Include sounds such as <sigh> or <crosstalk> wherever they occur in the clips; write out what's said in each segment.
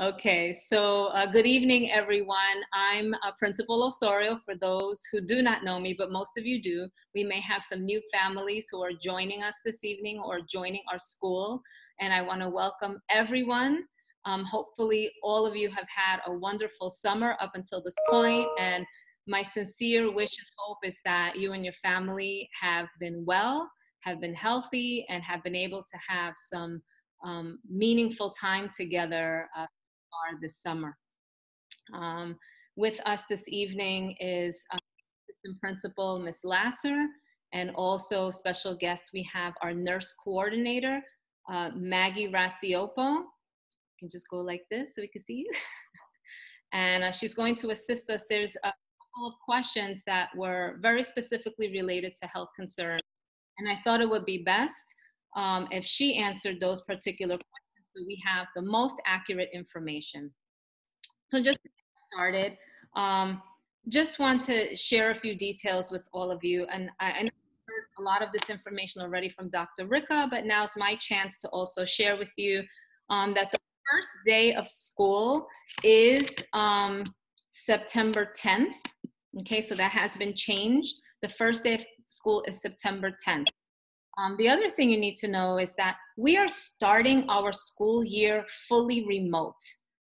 Okay, so uh, good evening, everyone. I'm uh, Principal Osorio for those who do not know me, but most of you do. We may have some new families who are joining us this evening or joining our school, and I want to welcome everyone. Um, hopefully, all of you have had a wonderful summer up until this point, and my sincere wish and hope is that you and your family have been well, have been healthy, and have been able to have some um, meaningful time together uh, this summer. Um, with us this evening is uh, Principal Ms. Lasser, and also special guest we have our nurse coordinator, uh, Maggie Rasiopo. You can just go like this so we can see you. <laughs> and uh, she's going to assist us. There's a couple of questions that were very specifically related to health concerns. And I thought it would be best um, if she answered those particular questions so we have the most accurate information. So just to get started, um, just want to share a few details with all of you. And I, I know heard a lot of this information already from Dr. Ricca, but now is my chance to also share with you um, that the first day of school is um, September 10th. Okay, so that has been changed. The first day of school is September 10th. Um, the other thing you need to know is that we are starting our school year fully remote.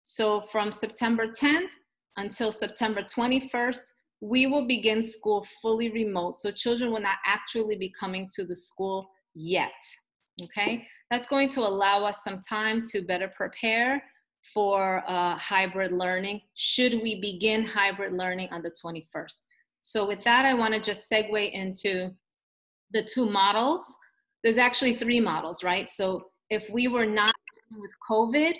So from September 10th until September 21st, we will begin school fully remote. So children will not actually be coming to the school yet. Okay, that's going to allow us some time to better prepare for uh, hybrid learning should we begin hybrid learning on the 21st. So with that, I wanna just segue into the two models, there's actually three models, right? So if we were not with COVID,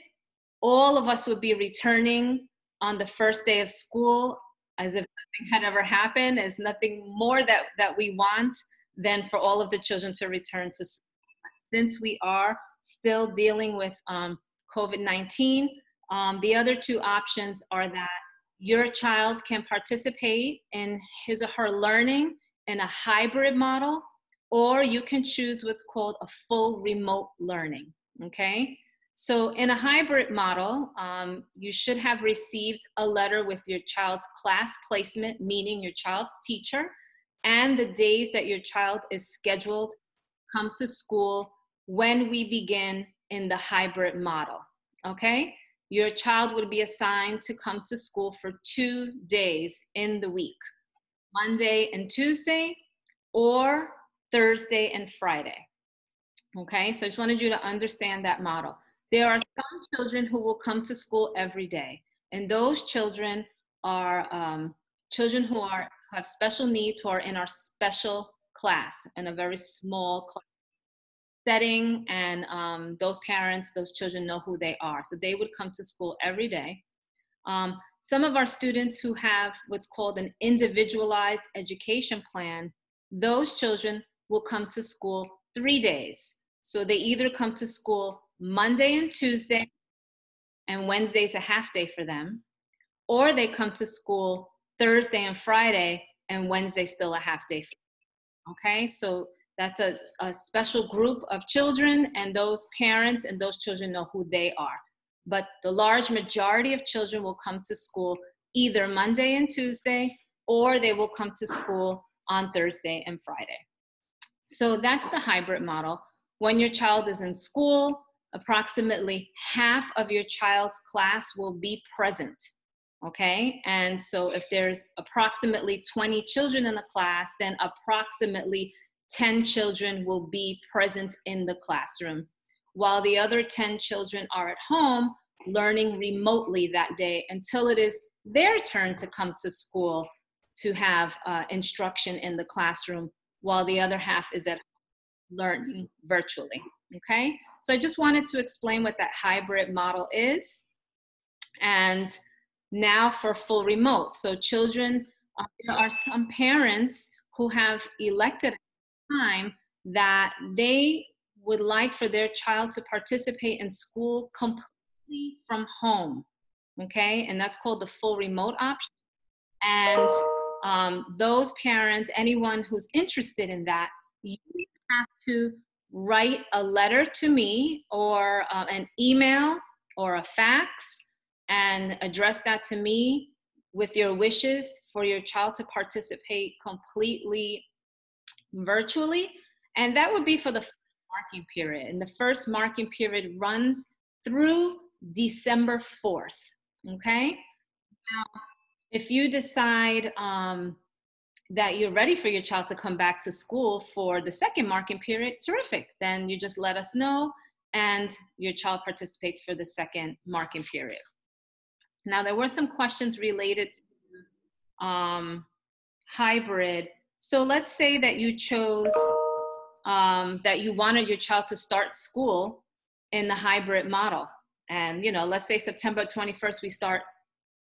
all of us would be returning on the first day of school as if nothing had ever happened. There's nothing more that, that we want than for all of the children to return to school. Since we are still dealing with um, COVID 19, um, the other two options are that your child can participate in his or her learning in a hybrid model or you can choose what's called a full remote learning, okay? So in a hybrid model, um, you should have received a letter with your child's class placement, meaning your child's teacher, and the days that your child is scheduled come to school when we begin in the hybrid model, okay? Your child would be assigned to come to school for two days in the week, Monday and Tuesday, or Thursday, and Friday. Okay, so I just wanted you to understand that model. There are some children who will come to school every day, and those children are um, children who are have special needs who are in our special class in a very small class setting and um, those parents those children know who they are so they would come to school every day um, some of our students who have what's called an individualized education plan those children will come to school three days. So they either come to school Monday and Tuesday, and Wednesday's a half day for them, or they come to school Thursday and Friday, and Wednesday's still a half day for them. Okay, so that's a, a special group of children, and those parents and those children know who they are. But the large majority of children will come to school either Monday and Tuesday, or they will come to school on Thursday and Friday. So that's the hybrid model. When your child is in school, approximately half of your child's class will be present. Okay, and so if there's approximately 20 children in the class, then approximately 10 children will be present in the classroom, while the other 10 children are at home learning remotely that day until it is their turn to come to school to have uh, instruction in the classroom while the other half is at learning virtually. Okay, so I just wanted to explain what that hybrid model is. And now for full remote. So children, uh, there are some parents who have elected time that they would like for their child to participate in school completely from home. Okay, and that's called the full remote option. And um, those parents, anyone who's interested in that, you have to write a letter to me or uh, an email or a fax and address that to me with your wishes for your child to participate completely virtually. And that would be for the marking period. And the first marking period runs through December 4th. Okay? Now, if you decide um, that you're ready for your child to come back to school for the second marking period, terrific. Then you just let us know and your child participates for the second marking period. Now, there were some questions related to um, hybrid. So let's say that you chose um, that you wanted your child to start school in the hybrid model. And, you know, let's say September 21st, we start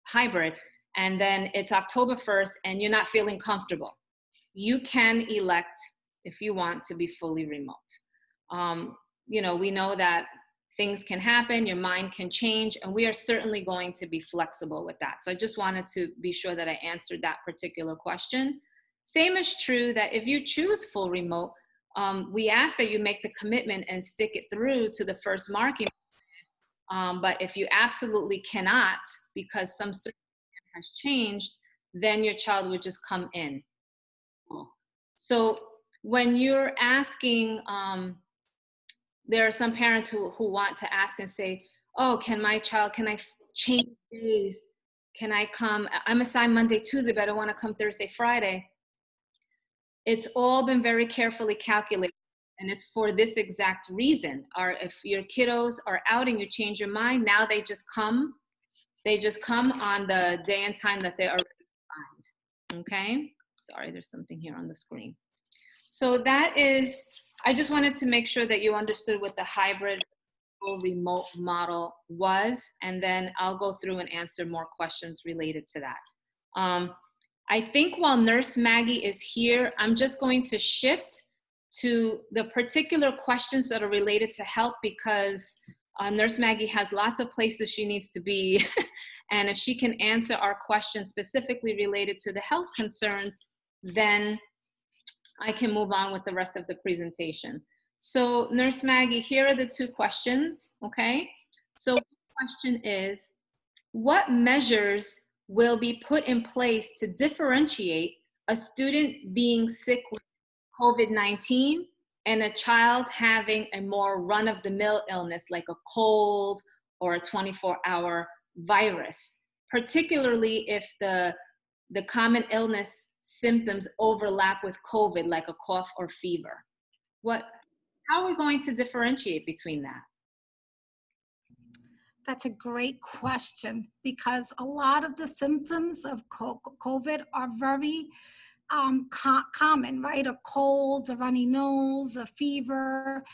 hybrid, and then it's October 1st, and you're not feeling comfortable. You can elect, if you want, to be fully remote. Um, you know, we know that things can happen, your mind can change, and we are certainly going to be flexible with that. So I just wanted to be sure that I answered that particular question. Same is true that if you choose full remote, um, we ask that you make the commitment and stick it through to the first marking. Um, but if you absolutely cannot, because some has changed, then your child would just come in. So when you're asking, um, there are some parents who, who want to ask and say, oh, can my child, can I change days? Can I come? I'm assigned Monday, Tuesday, but I want to come Thursday, Friday. It's all been very carefully calculated. And it's for this exact reason. Or if your kiddos are out and you change your mind, now they just come. They just come on the day and time that they are assigned. Okay? Sorry, there's something here on the screen. So that is I just wanted to make sure that you understood what the hybrid remote model was, and then I'll go through and answer more questions related to that. Um, I think while Nurse Maggie is here, I'm just going to shift to the particular questions that are related to health because uh, Nurse Maggie has lots of places she needs to be. <laughs> and if she can answer our questions specifically related to the health concerns, then I can move on with the rest of the presentation. So Nurse Maggie, here are the two questions, okay? So question is, what measures will be put in place to differentiate a student being sick with COVID-19 and a child having a more run-of-the-mill illness like a cold or a 24-hour virus, particularly if the, the common illness symptoms overlap with COVID, like a cough or fever? What, how are we going to differentiate between that? That's a great question because a lot of the symptoms of COVID are very um, co common, right? A cold, a runny nose, a fever.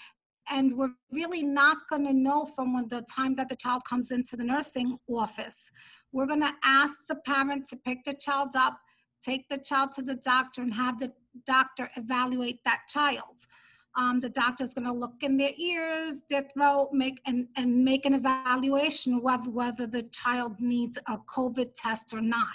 And we're really not going to know from when the time that the child comes into the nursing office. We're going to ask the parent to pick the child up take the child to the doctor and have the doctor evaluate that child. Um, the doctor's going to look in their ears, their throat, make and, and make an evaluation whether whether the child needs a COVID test or not.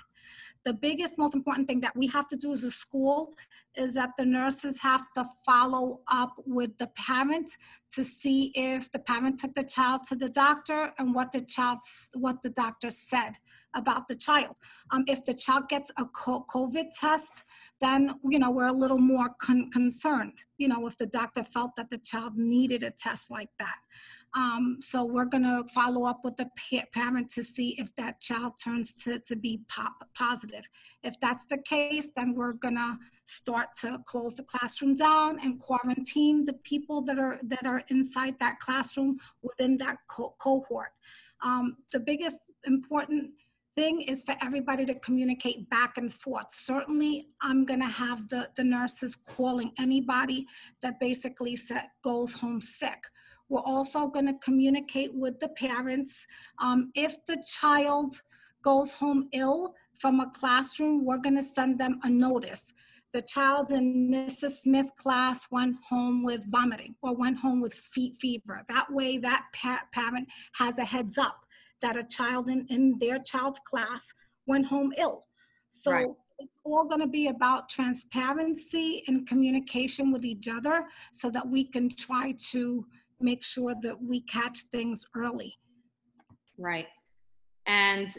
The biggest, most important thing that we have to do as a school is that the nurses have to follow up with the parent to see if the parent took the child to the doctor and what the child what the doctor said about the child. Um, if the child gets a COVID test, then you know we're a little more con- concerned. You know, if the doctor felt that the child needed a test like that. Um, so we're going to follow up with the pa- parent to see if that child turns to, to be po- positive. If that's the case, then we're going to start to close the classroom down and quarantine the people that are that are inside that classroom within that co- cohort. Um, the biggest important thing is for everybody to communicate back and forth. Certainly, I'm going to have the, the nurses calling anybody that basically set, goes home sick. We're also going to communicate with the parents. Um, if the child goes home ill from a classroom, we're going to send them a notice. The child in Mrs. Smith class went home with vomiting or went home with fever. That way, that pa- parent has a heads up that a child in, in their child's class went home ill. So right. it's all going to be about transparency and communication with each other so that we can try to make sure that we catch things early. Right. And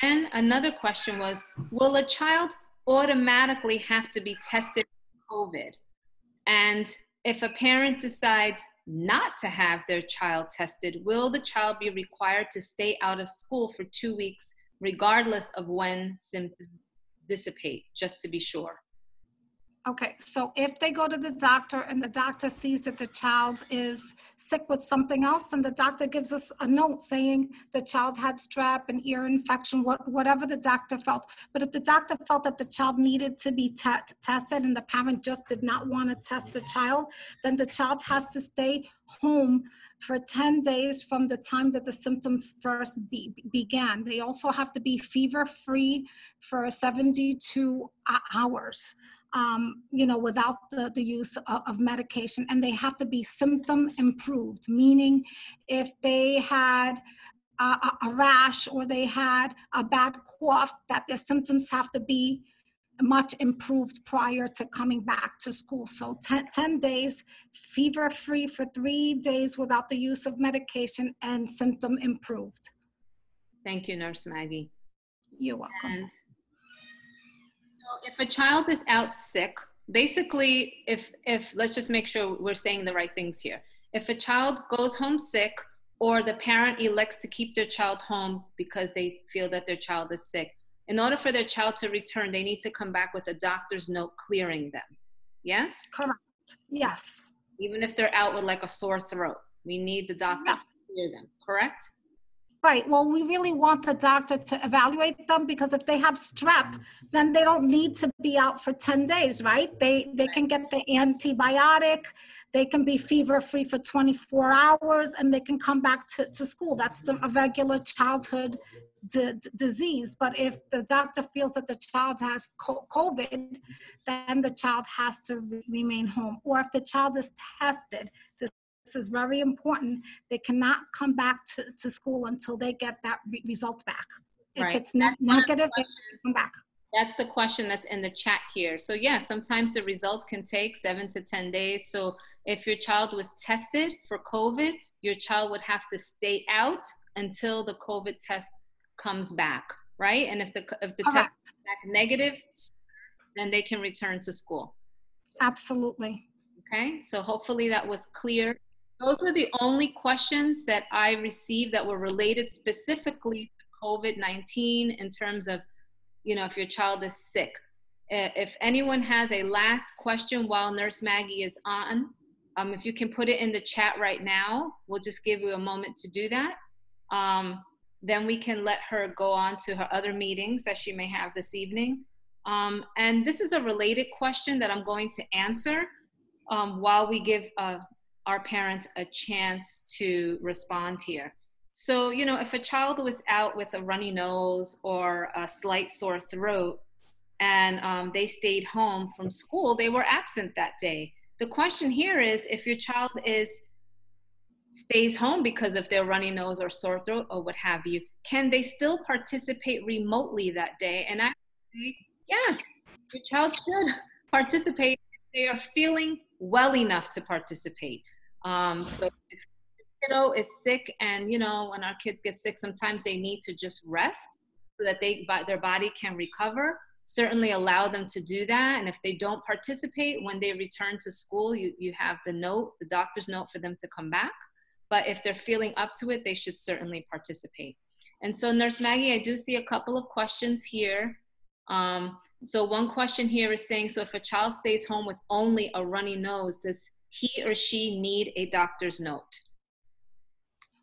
then another question was Will a child automatically have to be tested for COVID? And if a parent decides not to have their child tested, will the child be required to stay out of school for two weeks, regardless of when symptoms dissipate, just to be sure? Okay, so if they go to the doctor and the doctor sees that the child is sick with something else, then the doctor gives us a note saying the child had strep, and ear infection, what, whatever the doctor felt. But if the doctor felt that the child needed to be te- tested and the parent just did not want to test the child, then the child has to stay home for 10 days from the time that the symptoms first be, began. They also have to be fever free for 72 hours um, you know, without the, the use of, of, medication, and they have to be symptom improved, meaning if they had a, a rash or they had a bad cough, that their symptoms have to be much improved prior to coming back to school. So 10, 10 days, fever free for three days without the use of medication and symptom improved. Thank you, Nurse Maggie. You're welcome. And if a child is out sick, basically, if if let's just make sure we're saying the right things here. If a child goes home sick, or the parent elects to keep their child home because they feel that their child is sick, in order for their child to return, they need to come back with a doctor's note clearing them. Yes. Correct. Yes. Even if they're out with like a sore throat, we need the doctor yeah. to clear them. Correct. Right. Well, we really want the doctor to evaluate them because if they have strep, then they don't need to be out for 10 days, right? They they can get the antibiotic, they can be fever free for 24 hours, and they can come back to, to school. That's the, a regular childhood d- disease. But if the doctor feels that the child has COVID, then the child has to re- remain home. Or if the child is tested, the this is very important. They cannot come back to, to school until they get that re- result back. If right. it's not negative, they come back. That's the question that's in the chat here. So yeah, sometimes the results can take seven to 10 days. So if your child was tested for COVID, your child would have to stay out until the COVID test comes back, right? And if the if the Correct. test is back negative, then they can return to school. Absolutely. Okay, so hopefully that was clear those were the only questions that I received that were related specifically to COVID 19 in terms of, you know, if your child is sick. If anyone has a last question while Nurse Maggie is on, um, if you can put it in the chat right now, we'll just give you a moment to do that. Um, then we can let her go on to her other meetings that she may have this evening. Um, and this is a related question that I'm going to answer um, while we give uh, our parents a chance to respond here. So, you know, if a child was out with a runny nose or a slight sore throat and um, they stayed home from school, they were absent that day. The question here is if your child is stays home because of their runny nose or sore throat or what have you, can they still participate remotely that day? And I say, yes, your child should participate if they are feeling well enough to participate. Um, so if kiddo is sick, and you know, when our kids get sick, sometimes they need to just rest so that they their body can recover. Certainly allow them to do that. And if they don't participate when they return to school, you, you have the note, the doctor's note for them to come back. But if they're feeling up to it, they should certainly participate. And so, Nurse Maggie, I do see a couple of questions here. Um, so one question here is saying, so if a child stays home with only a runny nose, does he or she need a doctor's note?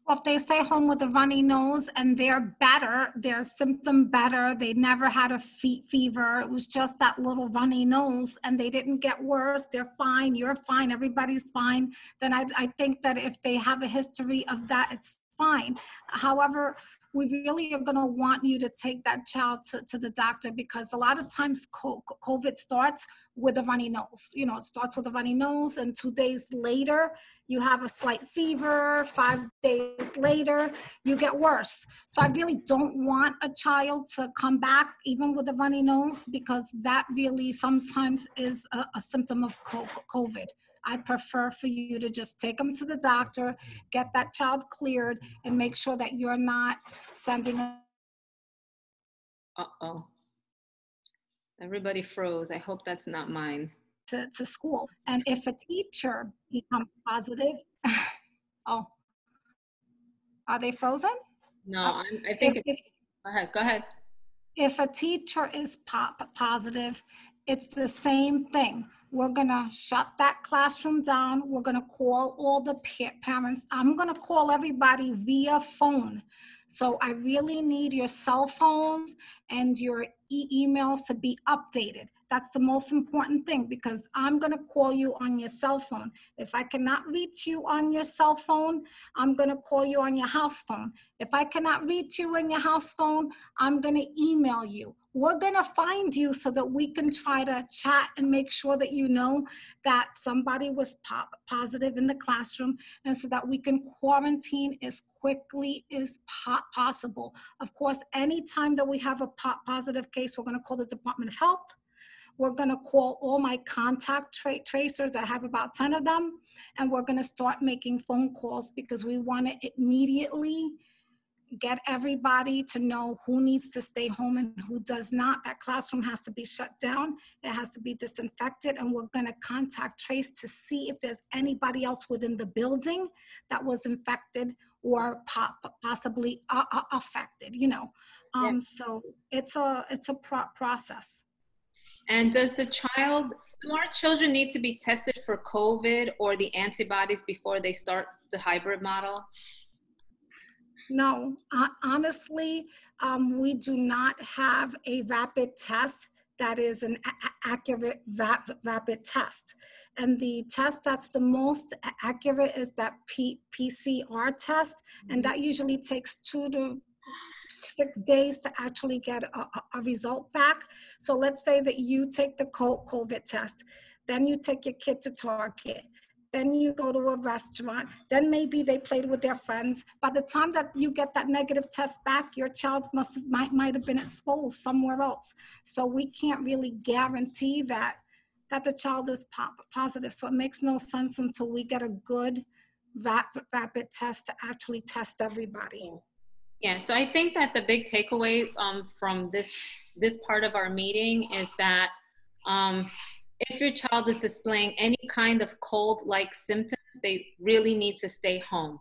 Well, if they stay home with a runny nose and they're better, their symptom better, they never had a fe- fever, it was just that little runny nose and they didn't get worse, they're fine, you're fine, everybody's fine, then I, I think that if they have a history of that, it's fine. However, we really are going to want you to take that child to, to the doctor because a lot of times COVID starts with a runny nose. You know, it starts with a runny nose, and two days later, you have a slight fever. Five days later, you get worse. So I really don't want a child to come back even with a runny nose because that really sometimes is a, a symptom of COVID. I prefer for you to just take them to the doctor, get that child cleared, and make sure that you're not sending Uh oh. Everybody froze. I hope that's not mine. to, to school. And if a teacher becomes positive, <laughs> oh, are they frozen? No, Uh, I'm, I think. If, go ahead. Go ahead. if a teacher is po- positive, it's the same thing. We're gonna shut that classroom down. We're gonna call all the pa- parents. I'm gonna call everybody via phone. So I really need your cell phones and your e- emails to be updated. That's the most important thing because I'm gonna call you on your cell phone. If I cannot reach you on your cell phone, I'm gonna call you on your house phone. If I cannot reach you on your house phone, I'm gonna email you. We're gonna find you so that we can try to chat and make sure that you know that somebody was po- positive in the classroom and so that we can quarantine as quickly as po- possible. Of course, anytime that we have a po- positive case, we're gonna call the Department of Health. We're gonna call all my contact tra- tracers. I have about 10 of them. And we're gonna start making phone calls because we wanna immediately get everybody to know who needs to stay home and who does not. That classroom has to be shut down. It has to be disinfected, and we're going to contact trace to see if there's anybody else within the building that was infected or po- possibly uh, uh, affected. You know, um, so it's a it's a pro- process. And does the child, do our children need to be tested for COVID or the antibodies before they start the hybrid model? No, hon- honestly, um, we do not have a rapid test that is an accurate rap- rapid test. And the test that's the most accurate is that P- PCR test, and that usually takes two to six days to actually get a- a result back. So let's say that you take the COVID test, then you take your kid to Target, then you go to a restaurant, then maybe they played with their friends. By the time that you get that negative test back, your child must might might have been exposed somewhere else. So we can't really guarantee that that the child is po- positive. So it makes no sense until we get a good rapid rapid test to actually test everybody. Yeah, so I think that the big takeaway um, from this this part of our meeting is that um, if your child is displaying any kind of cold-like symptoms, they really need to stay home.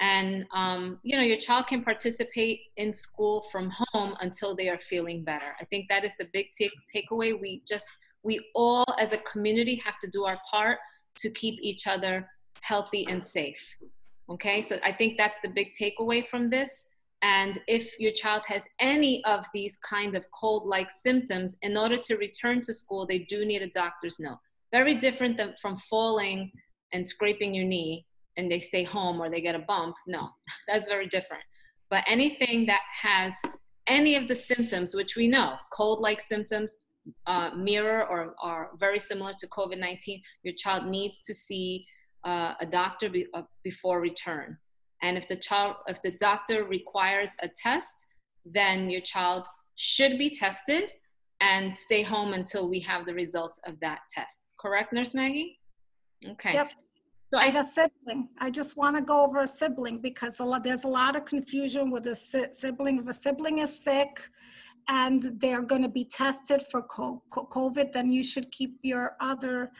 And um, you know, your child can participate in school from home until they are feeling better. I think that is the big take takeaway. We just we all as a community have to do our part to keep each other healthy and safe. Okay, so I think that's the big takeaway from this. And if your child has any of these kinds of cold like symptoms, in order to return to school, they do need a doctor's note. Very different than from falling and scraping your knee and they stay home or they get a bump. No, <laughs> that's very different. But anything that has any of the symptoms, which we know, cold like symptoms, uh, mirror or are very similar to COVID 19, your child needs to see uh, a doctor be, uh, before return. And if the child, if the doctor requires a test, then your child should be tested and stay home until we have the results of that test. Correct, Nurse Maggie? Okay. Yep. So I a sibling. I just want to go over a sibling because a lot, there's a lot of confusion with a si- sibling. If a sibling is sick and they're going to be tested for co- co- COVID, then you should keep your other,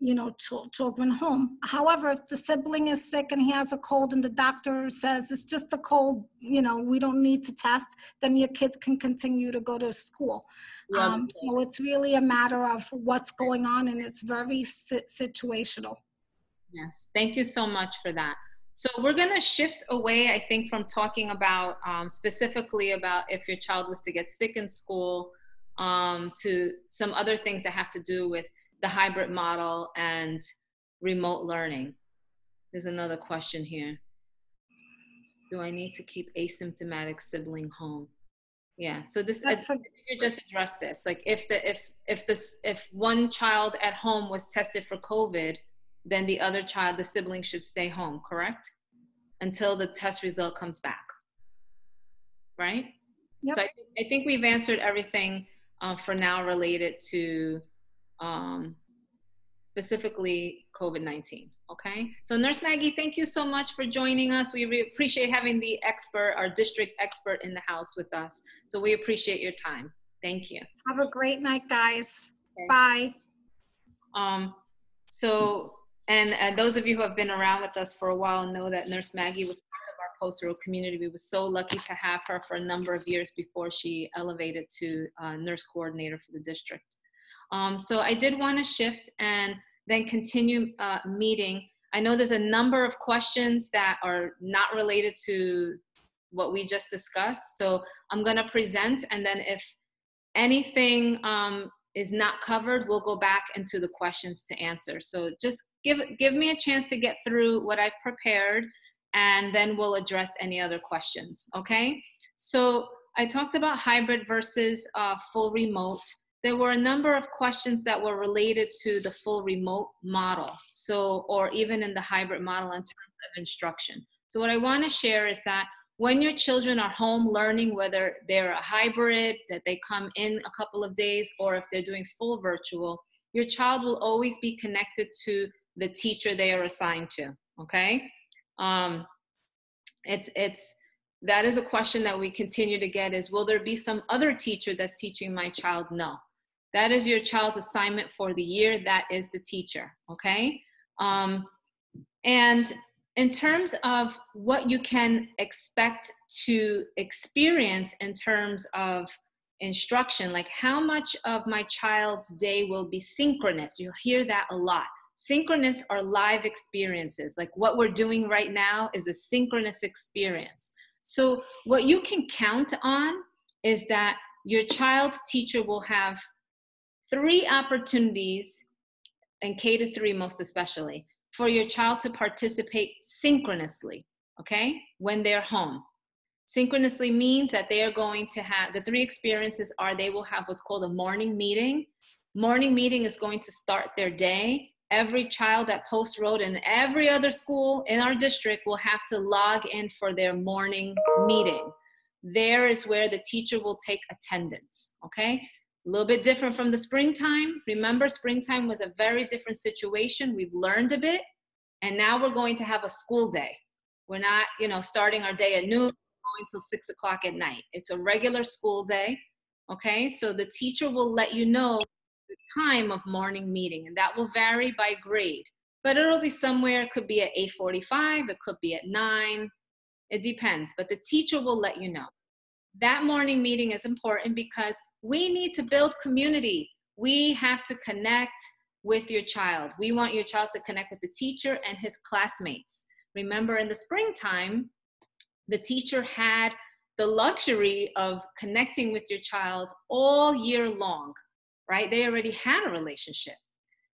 you know, ch- children home. However, if the sibling is sick and he has a cold and the doctor says it's just a cold, you know, we don't need to test, then your kids can continue to go to school. yeah, Um, so it's really a matter of what's going on and it's very si- situational. Yes, thank you so much for that. So we're going to shift away, I think, from talking about um, specifically about if your child was to get sick in school um, to some other things that have to do with the hybrid model and remote learning. There's another question here. Do I need to keep asymptomatic sibling home? Yeah. So this I That's a- think you just address this. Like if the if if this if one child at home was tested for COVID, then the other child, the sibling, should stay home. Correct? Until the test result comes back. Right. Yep. So I think, I think we've answered everything uh, for now related to um, specifically COVID-19. Okay, so Nurse Maggie, thank you so much for joining us. We re- appreciate having the expert, our district expert in the house with us. So we appreciate your time. Thank you. Have a great night, guys. Okay. Bye. Um, so, and, and those of you who have been around with us for a while know that Nurse Maggie was part of our post-road community. We were so lucky to have her for a number of years before she elevated to uh, nurse coordinator for the district. Um, so I did want to shift and then continue uh, meeting. I know there's a number of questions that are not related to what we just discussed. So I'm going to present, and then if anything um, is not covered, we'll go back into the questions to answer. So just give give me a chance to get through what I've prepared, and then we'll address any other questions. Okay. So I talked about hybrid versus uh, full remote there were a number of questions that were related to the full remote model. So, or even in the hybrid model in terms of instruction. So what I wanna share is that when your children are home learning, whether they're a hybrid, that they come in a couple of days, or if they're doing full virtual, your child will always be connected to the teacher they are assigned to, okay? Um, it's, it's, that is a question that we continue to get is, will there be some other teacher that's teaching my child? No. That is your child's assignment for the year. That is the teacher, okay? Um, and in terms of what you can expect to experience in terms of instruction, like how much of my child's day will be synchronous, you'll hear that a lot. Synchronous are live experiences. Like what we're doing right now is a synchronous experience. So, what you can count on is that your child's teacher will have three opportunities, and K to three most especially, for your child to participate synchronously, okay, when they're home. Synchronously means that they are going to have the three experiences are they will have what's called a morning meeting. Morning meeting is going to start their day. Every child at Post Road and every other school in our district will have to log in for their morning meeting. There is where the teacher will take attendance, okay? A little bit different from the springtime. Remember, springtime was a very different situation. We've learned a bit, and now we're going to have a school day. We're not, you know, starting our day at noon, going till six o'clock at night. It's a regular school day. Okay, so the teacher will let you know the time of morning meeting, and that will vary by grade. But it'll be somewhere, it could be at 8:45, it could be at 9. It depends, but the teacher will let you know. That morning meeting is important because we need to build community. We have to connect with your child. We want your child to connect with the teacher and his classmates. Remember, in the springtime, the teacher had the luxury of connecting with your child all year long, right? They already had a relationship.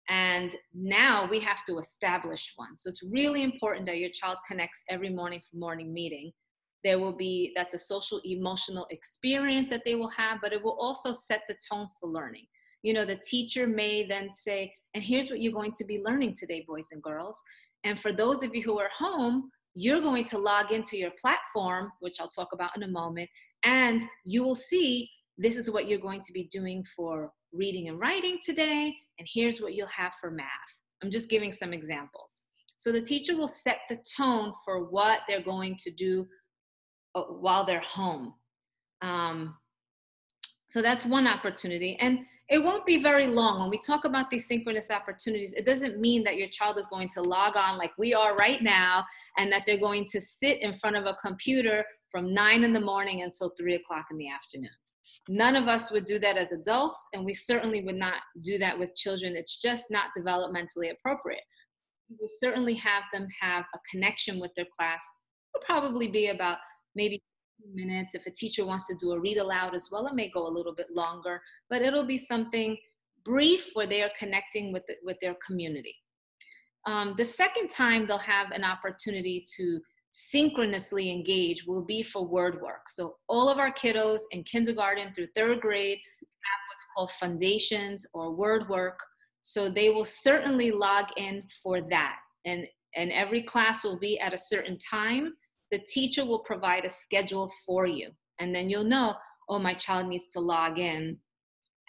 And now we have to establish one. So it's really important that your child connects every morning for morning meeting there will be that's a social emotional experience that they will have but it will also set the tone for learning. You know the teacher may then say and here's what you're going to be learning today boys and girls. And for those of you who are home you're going to log into your platform which i'll talk about in a moment and you will see this is what you're going to be doing for reading and writing today and here's what you'll have for math. I'm just giving some examples. So the teacher will set the tone for what they're going to do while they're home. Um, so that's one opportunity. And it won't be very long. When we talk about these synchronous opportunities, it doesn't mean that your child is going to log on like we are right now and that they're going to sit in front of a computer from nine in the morning until three o'clock in the afternoon. None of us would do that as adults, and we certainly would not do that with children. It's just not developmentally appropriate. We will certainly have them have a connection with their class. It'll probably be about maybe minutes. If a teacher wants to do a read aloud as well, it may go a little bit longer, but it'll be something brief where they are connecting with, the, with their community. Um, the second time they'll have an opportunity to synchronously engage will be for word work. So all of our kiddos in kindergarten through third grade have what's called Fundations or word work. So they will certainly log in for that. And, and every class will be at a certain time the teacher will provide a schedule for you. And then you'll know, oh, my child needs to log in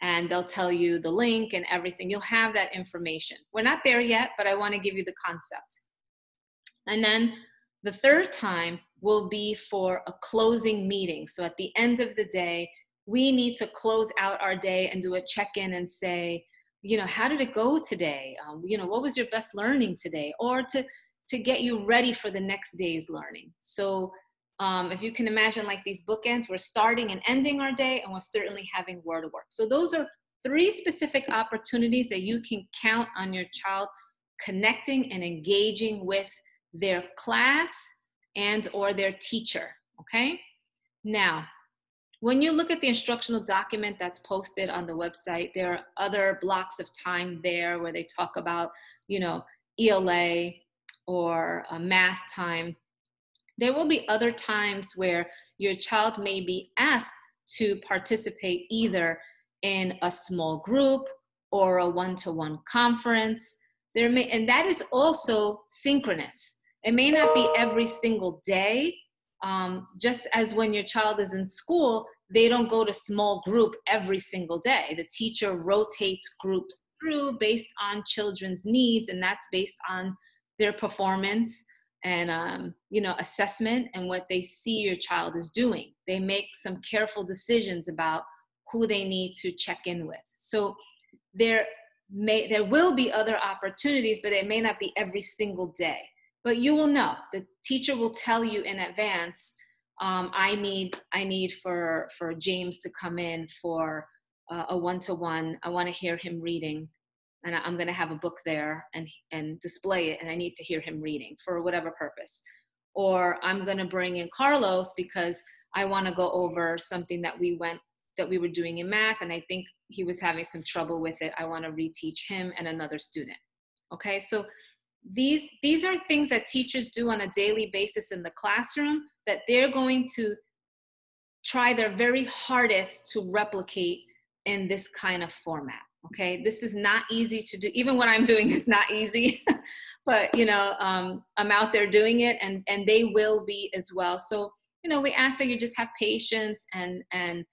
and they'll tell you the link and everything. You'll have that information. We're not there yet, but I want to give you the concept. And then the third time will be for a closing meeting. So at the end of the day, we need to close out our day and do a check in and say, you know, how did it go today? Um, you know, what was your best learning today? Or to, to get you ready for the next day's learning. So um, if you can imagine like these bookends, we're starting and ending our day and we're certainly having word work. So those are three specific opportunities that you can count on your child connecting and engaging with their class and or their teacher, okay? Now, when you look at the instructional document that's posted on the website, there are other blocks of time there where they talk about, you know, ELA or a math time. There will be other times where your child may be asked to participate either in a small group or a one-to-one conference. There may, and that is also synchronous. It may not be every single day, um, just as when your child is in school, they don't go to small group every single day. The teacher rotates groups through based on children's needs, and that's based on their performance and um, you know assessment and what they see your child is doing. They make some careful decisions about who they need to check in with. So there may there will be other opportunities, but it may not be every single day but you will know the teacher will tell you in advance um, i need i need for for james to come in for uh, a one-to-one i want to hear him reading and i'm going to have a book there and and display it and i need to hear him reading for whatever purpose. Or i'm going to bring in carlos because i want to go over something that we went that we were doing in math and i think he was having some trouble with it. I want to reteach him and another student okay? So these these are things that teachers do on a daily basis in the classroom that they're going to try their very hardest to replicate in this kind of format okay? This is not easy to do. Even what i'm doing <laughs> is not easy <laughs> but you know um, i'm out there doing it and and they will be as well. So you know we ask that you just have patience and and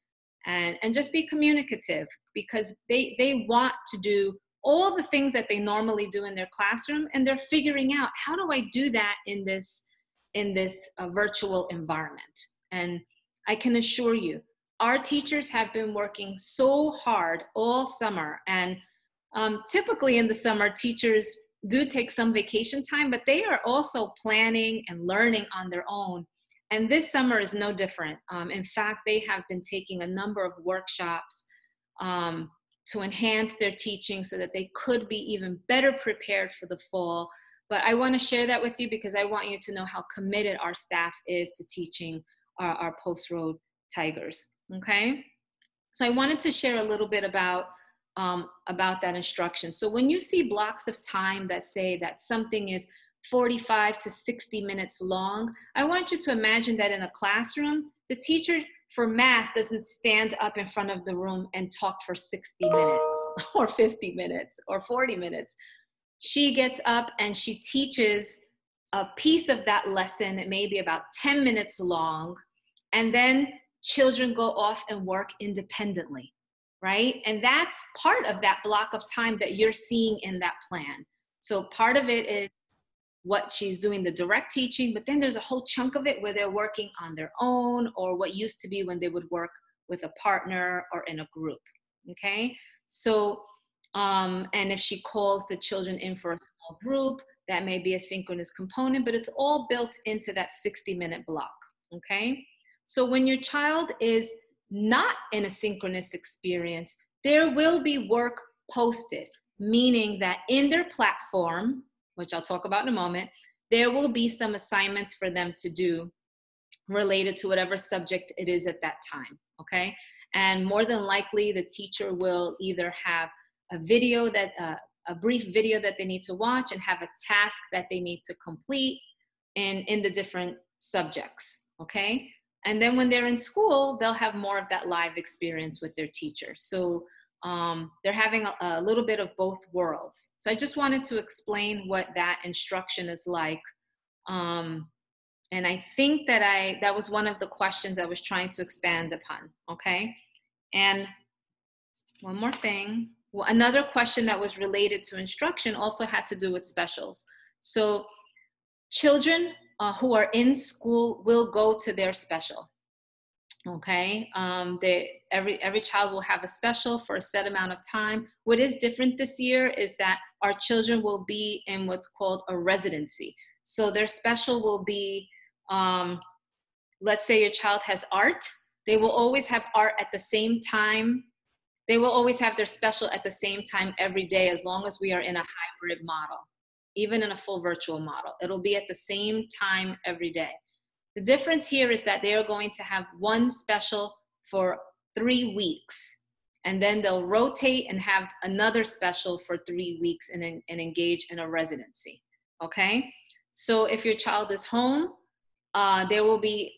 and and just be communicative because they they want to do all the things that they normally do in their classroom and they're figuring out how do i do that in this in this uh, virtual environment? And i can assure you our teachers have been working so hard all summer and um, typically in the summer teachers do take some vacation time but they are also planning and learning on their own and this summer is no different um, in fact they have been taking a number of workshops um, to enhance their teaching so that they could be even better prepared for the fall. But I want to share that with you because I want you to know how committed our staff is to teaching our, our Post Road Tigers. Okay? So I wanted to share a little bit about um, about that instruction. So when you see blocks of time that say that something is 45 to 60 minutes long, I want you to imagine that in a classroom, the teacher for math doesn't stand up in front of the room and talk for 60 minutes <laughs> or 50 minutes or 40 minutes. She gets up and she teaches a piece of that lesson, maybe about 10 minutes long, and then children go off and work independently, right? And that's part of that block of time that you're seeing in that plan. So part of it is what she's doing the direct teaching, but then there's a whole chunk of it where they're working on their own or what used to be when they would work with a partner or in a group. Okay, so um, and if she calls the children in for a small group, that may be a synchronous component, but it's all built into that 60 minute block. Okay, so when your child is not in a synchronous experience, there will be work posted, meaning that in their platform, which I'll talk about in a moment, there will be some assignments for them to do related to whatever subject it is at that time, okay? And more than likely, the teacher will either have a video that, uh, a brief video that they need to watch and have a task that they need to complete in, in the different subjects, okay? And then when they're in school, they'll have more of that live experience with their teacher. So um, they're having a, a, little bit of both worlds. So I just wanted to explain what that instruction is like. Um, and I think that I that was one of the questions I was trying to expand upon. Okay, and one more thing. Well, another question that was related to instruction also had to do with specials. So children uh, who are in school will go to their special. Okay, um, they, every every child will have a special for a set amount of time. What is different this year is that our children will be in what's called a residency. So their special will be, um, let's say your child has art, they will always have art at the same time. They will always have their special at the same time every day as long as we are in a hybrid model, even in a full virtual model. It'll be at the same time every day. The difference here is that they are going to have one special for three weeks and then they'll rotate and have another special for three weeks and, and engage in a residency okay so if your child is home uh, there will be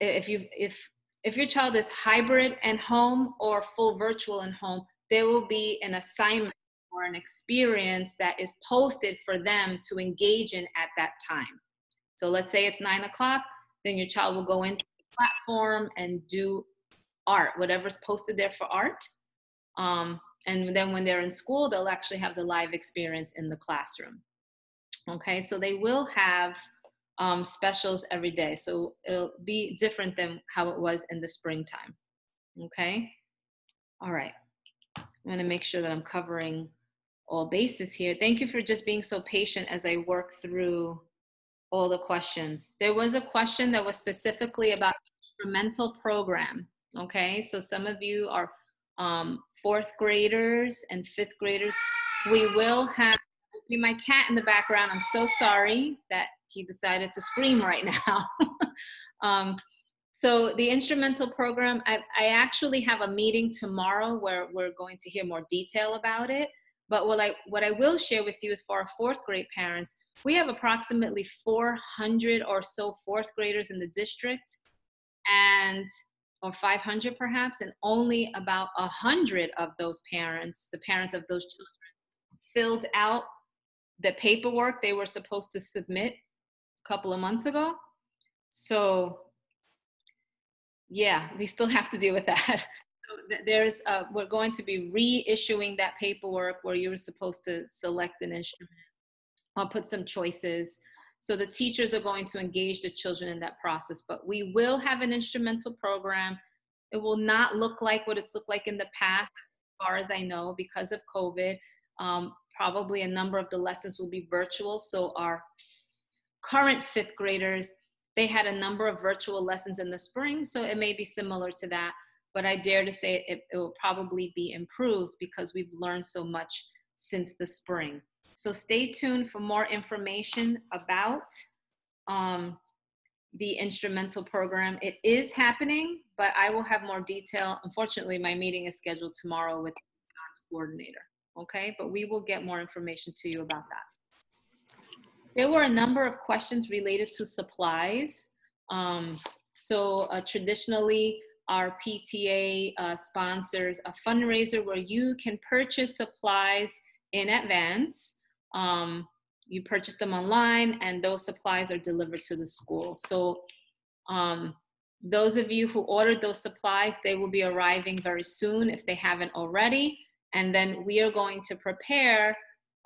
if you if if your child is hybrid and home or full virtual and home there will be an assignment or an experience that is posted for them to engage in at that time so let's say it's nine o'clock then your child will go into the platform and do art, whatever's posted there for art. Um, and then when they're in school, they'll actually have the live experience in the classroom. Okay, so they will have um, specials every day. So it'll be different than how it was in the springtime. Okay, all right. I'm gonna make sure that I'm covering all bases here. Thank you for just being so patient as I work through all the questions. There was a question that was specifically about the instrumental program. Okay, so some of you are um, fourth graders and fifth graders. We will have my cat in the background. I'm so sorry that he decided to scream right <laughs> now. um, so the instrumental program, I, I actually have a meeting tomorrow where we're going to hear more detail about it. But what I, what I will share with you is for our fourth grade parents, we have approximately 400 or so fourth graders in the district and or 500 perhaps and only about 100 of those parents the parents of those children filled out the paperwork they were supposed to submit a couple of months ago. So yeah we still <laughs> have to deal with that there's uh, we're going to be reissuing that paperwork where you were supposed to select an instrument I'll put some choices. So the teachers are going to engage the children in that process, but we will have an instrumental program. It will not look like what it's looked like in the past, as far as I know, because of COVID. Um, probably a number of the lessons will be virtual. So our current fifth graders, they had a number of virtual lessons in the spring, so it may be similar to that. But I dare to say it, it will probably be improved because we've learned so much since the spring. So stay tuned for more information about um, the instrumental program. It is happening, but I will have more detail. Unfortunately, my meeting is scheduled tomorrow with the coordinator. Okay, but we will get more information to you about that. There were a number of questions related to supplies. Um, so uh, traditionally, our PTA uh, sponsors a fundraiser where you can purchase supplies in advance um, you purchase them online and those supplies are delivered to the school. So um, those of you who ordered those supplies, they will be arriving very soon if they haven't already. And then we are going to prepare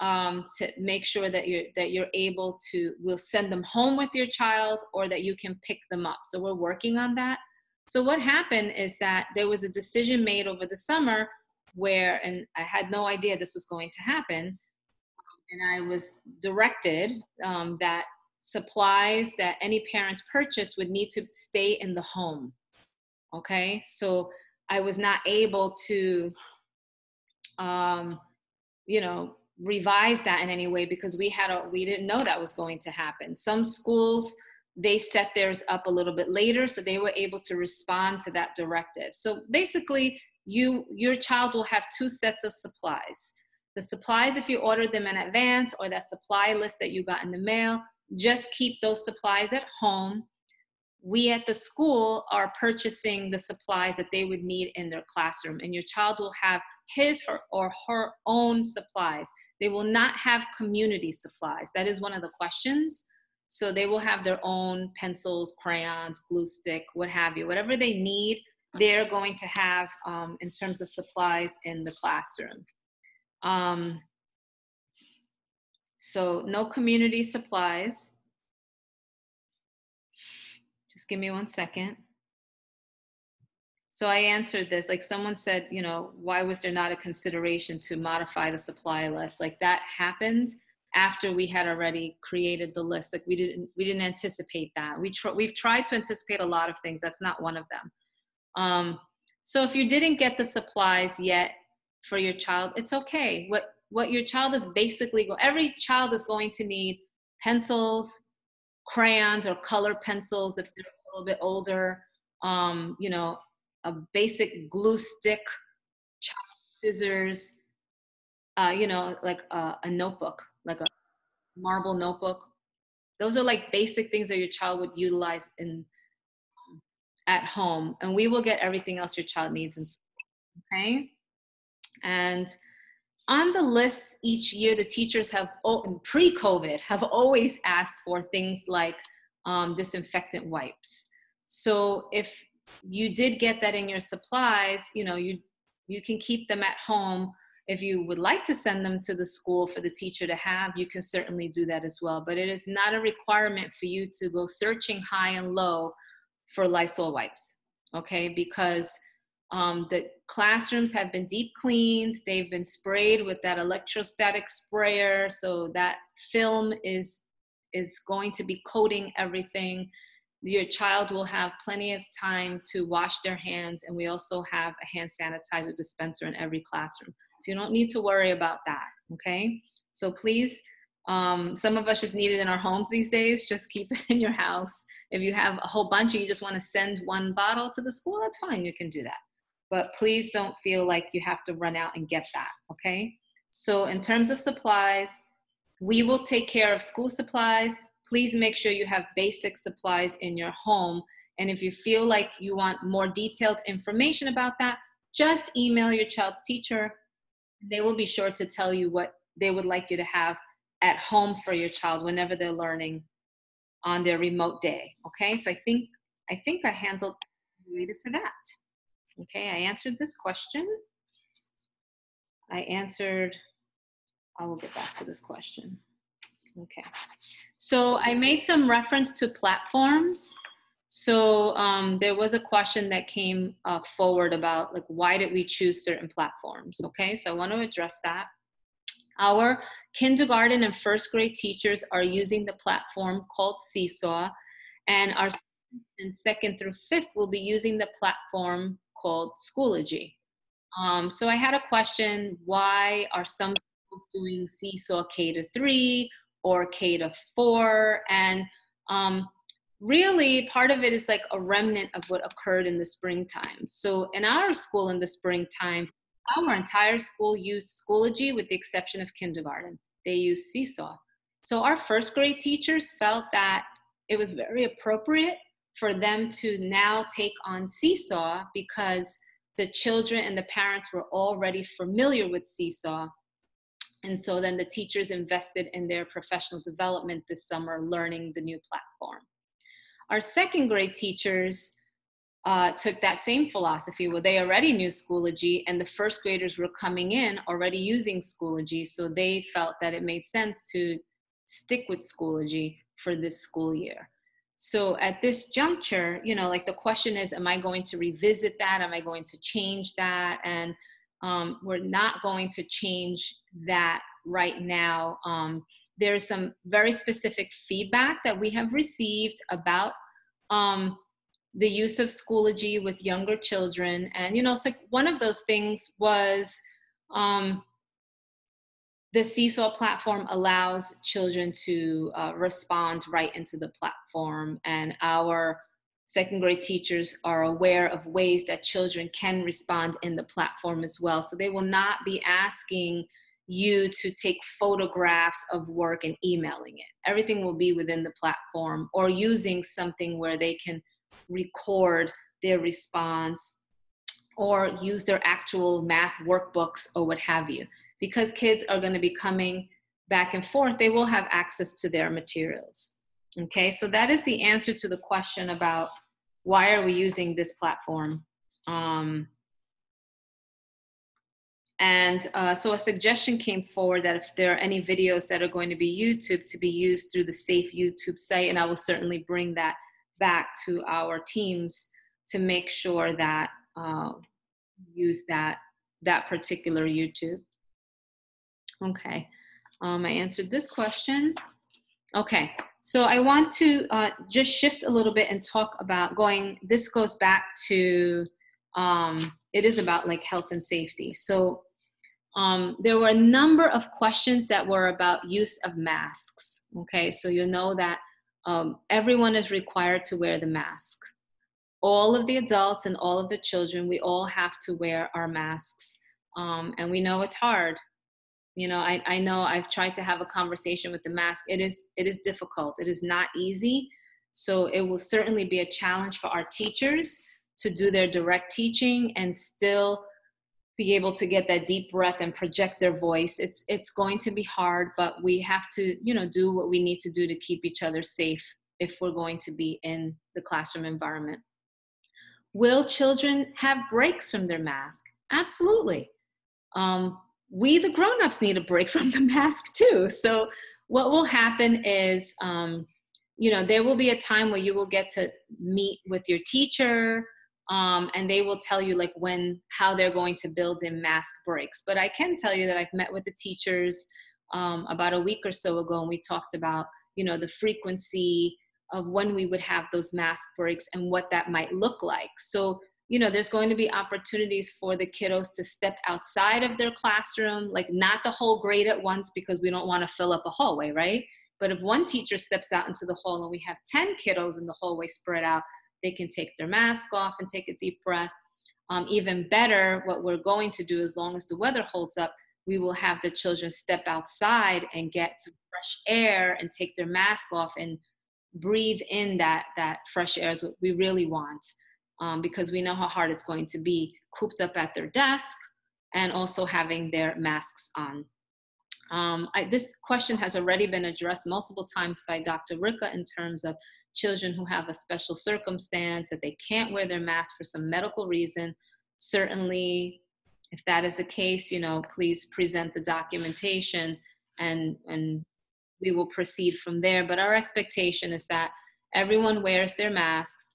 um, to make sure that you're that you're able to. We'll send them home with your child, or that you can pick them up. So we're working on that. So what happened is that there was a decision made over the summer where, and I had no idea this was going to happen, and I was directed um, that supplies that any parents purchase would need to stay in the home. Okay, so I was not able to, um, you know, revise that in any way because we had a we didn't know that was going to happen. Some schools they set theirs up a little bit later, so they were able to respond to that directive. So basically, you your child will have two sets of supplies the supplies, if you order them in advance or that supply list that you got in the mail, just keep those supplies at home. We at the school are purchasing the supplies that they would need in their classroom, and your child will have his or her own supplies. They will not have community supplies. That is one of the questions. So they will have their own pencils, crayons, glue stick, what have you, whatever they need they're going to have um, in terms of supplies in the classroom. Um, so no community supplies. Just give me one second. So I answered this, like someone said, you know, why was there not a consideration to modify the supply list? Like that happened after we had already created the list. Like we didn't, we didn't anticipate that. We tr- we've tried to anticipate a lot of things. That's not one of them. Um, so if you didn't get the supplies yet for your child, it's okay. What what your child is basically go every child is going to need pencils, crayons or color pencils if they're a little bit older. Um, you know, a basic glue stick, scissors, uh, you know, like a, a notebook, like a marble notebook. Those are like basic things that your child would utilize in at home, and we will get everything else your child needs in school. Okay, and on the list each year, the teachers have oh, pre-COVID have always asked for things like um, disinfectant wipes. So if you did get that in your supplies, you know you you can keep them at home. If you would like to send them to the school for the teacher to have, you can certainly do that as well. But it is not a requirement for you to go searching high and low for Lysol wipes, okay? Because um, the classrooms have been deep cleaned. They've been sprayed with that electrostatic sprayer. So that film is, is going to be coating everything. Your child will have plenty of time to wash their hands. And we also have a hand sanitizer dispenser in every classroom. So you don't need to worry about that, okay? So please um, some of us just need it in our homes these days. Just keep it <laughs> in your house. If you have a whole bunch and you just want to send one bottle to the school, that's fine. You can do that. But please don't feel like you have to run out and get that, okay? So, in terms of supplies, we will take care of school supplies. Please make sure you have basic supplies in your home. And if you feel like you want more detailed information about that, just email your child's teacher. They will be sure to tell you what they would like you to have at home for your child whenever they're learning on their remote day. Okay, so I think I think I handled related to that. Okay, I answered this question. I answered, I will get back to this question. Okay, so I made some reference to platforms. So um, there was a question that came uh, forward about like why did we choose certain platforms? Okay, so I want to address that. Our kindergarten and first grade teachers are using the platform called Seesaw, and our and second through fifth will be using the platform called Schoology. Um, so I had a question, why are some schools doing Seesaw K to three or K to four? And um, really part of it is like a remnant of what occurred in the springtime. So in our school in the springtime, our entire school used Schoology with the exception of kindergarten. They used Seesaw. So our first grade teachers felt that it was very appropriate for them to now take on Seesaw because the children and the parents were already familiar with Seesaw. And so then the teachers invested in their professional development this summer, learning the new platform. Our second grade teachers uh, took that same philosophy where they already knew Schoology and the first graders were coming in already using Schoology. So they felt that it made sense to stick with Schoology for this school year. So at this juncture, you know, like the question is, am I going to revisit that? Am I going to change that? And um, we're not going to change that right now. Um, there's some very specific feedback that we have received about um, the use of Schoology with younger children. And, you know, so one of those things was um, the Seesaw platform allows children to uh, respond right into the platform. And our second grade teachers are aware of ways that children can respond in the platform as well. So they will not be asking you to take photographs of work and emailing it. Everything will be within the platform or using something where they can record their response or use their actual math workbooks or what have you. Because kids are going to be coming back and forth, they will have access to their materials. Okay, so that is the answer to the question about why are we using this platform Um, and uh, so a suggestion came forward that if there are any videos that are going to be YouTube to be used through the Safe YouTube site, and I will certainly bring that back to our teams to make sure that uh, use that that particular YouTube. Okay, um, I answered this question. Okay, so I want to uh, just shift a little bit and talk about going. This goes back to um, it is about like health and safety. So um, there were a number of questions that were about use of masks. Okay, so you know that um, everyone is required to wear the mask. All of the adults and all of the children, we all have to wear our masks. Um, and we know it's hard. You know, I, I know I've tried to have a conversation with the mask. It is it is difficult. It is not easy. So it will certainly be a challenge for our teachers to do their direct teaching and still be able to get that deep breath and project their voice it's it's going to be hard but we have to you know do what we need to do to keep each other safe if we're going to be in the classroom environment will children have breaks from their mask absolutely um, we the grown-ups need a break <laughs> from the mask too. So what will happen is um, you know there will be a time where you will get to meet with your teacher um, and they will tell you like when how they're going to build in mask breaks. But i can tell you that i've met with the teachers um, about a week or so ago and we talked about you know the frequency of when we would have those mask breaks and what that might look like. So you know there's going to be opportunities for the kiddos to step outside of their classroom like not the whole grade at once because we don't want to fill up a hallway right but if one teacher steps out into the hall and we have 10 kiddos in the hallway spread out they can take their mask off and take a deep breath. Um, even better, what we're going to do, as long as the weather holds up, we will have the children step outside and get some fresh air and take their mask off and breathe in that that fresh air is what we really want um, because we know how hard it's going to be cooped up at their desk and also having their masks on. Um, I, this question has already been addressed multiple times by Dr. Ricca in terms of children who have a special circumstance that they can't wear their mask for some medical reason. Certainly, if that is the case, you know, please present the documentation and, and we will proceed from there. But our expectation is that everyone wears their masks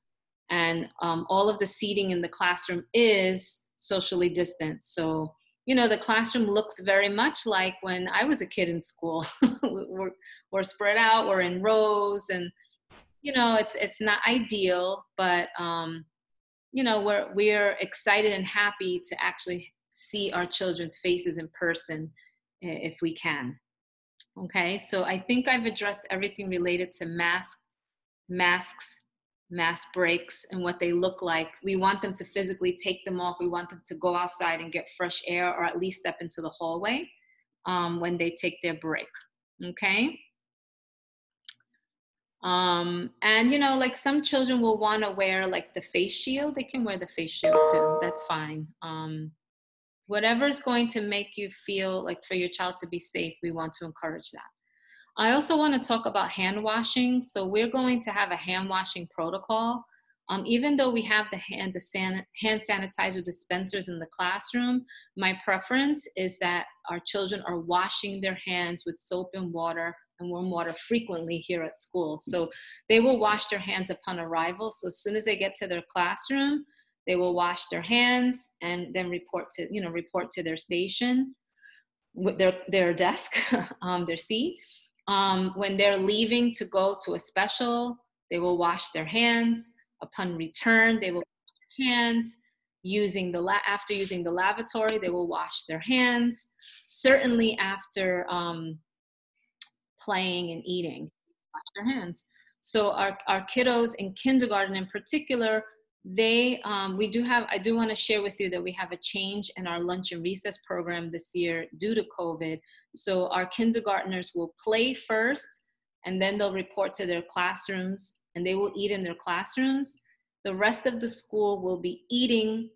and um, all of the seating in the classroom is socially distant. So you know the classroom looks very much like when i was a kid in school <laughs> we're, we're spread out we're in rows and you know it's it's not ideal but um you know we're we're excited and happy to actually see our children's faces in person if we can okay so i think i've addressed everything related to mask masks mask breaks and what they look like. We want them to physically take them off. We want them to go outside and get fresh air or at least step into the hallway um, when they take their break. Okay? Um, and you know, like some children will want to wear like the face shield. They can wear the face shield too. That's fine. Um, whatever is going to make you feel like for your child to be safe, we want to encourage that. I also want to talk about hand washing. So we're going to have a hand washing protocol. Um, even though we have the hand, the san, hand sanitizer dispensers in the classroom, my preference is that our children are washing their hands with soap and water and warm water frequently here at school. So they will wash their hands upon arrival. So as soon as they get to their classroom, they will wash their hands and then report to, you know, report to their station, with their, their desk, <laughs> um, their seat. Um, when they're leaving to go to a special, they will wash their hands. Upon return, they will wash their hands. Using the la- after using the lavatory, they will wash their hands. Certainly after um, playing and eating, wash their hands. So our, our kiddos in kindergarten in particular they um, we do have i do want to share with you that we have a change in our lunch and recess program this year due to covid. So our kindergartners will play first and then they'll report to their classrooms and they will eat in their classrooms. The rest of the school will be eating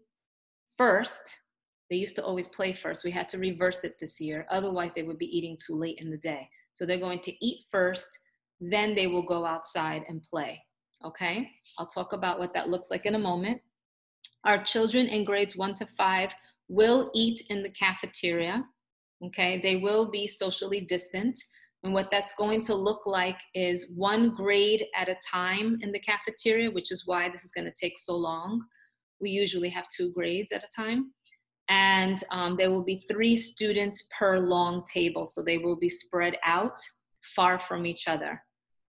first. They used to always play first. We had to reverse it this year. Otherwise they would be eating too late in the day. So they're going to eat first then they will go outside and play okay I'll talk about what that looks like in a moment. Our children in grades one to five will eat in the cafeteria. Okay, they will be socially distant. And what that's going to look like is one grade at a time in the cafeteria, which is why this is going to take so long. We usually have two grades at a time. And um, there will be three students per long table. So they will be spread out far from each other.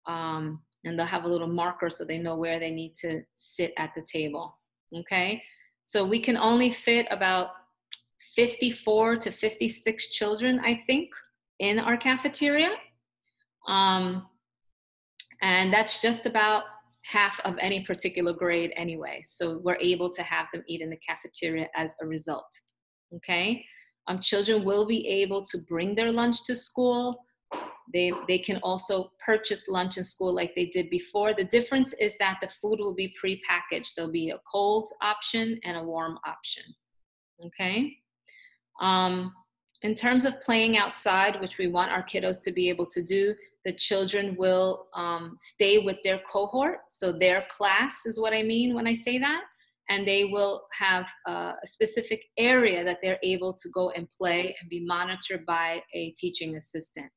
Um, and they'll have a little marker so they know where they need to sit at the table. Okay? So we can only fit about 54 to 56 children, I think, in our cafeteria. Um, and that's just about half of any particular grade anyway. So we're able to have them eat in the cafeteria as a result. Okay? Um, children will be able to bring their lunch to school. They, they can also purchase lunch in school like they did before. The difference is that the food will be pre-packaged. There'll be a cold option and a warm option. Okay? Um, in terms of playing outside, which we want our kiddos to be able to do, the children will um, stay with their cohort. So their class is what I mean when I say that. And they will have a specific area that they're able to go and play and be monitored by a teaching assistant.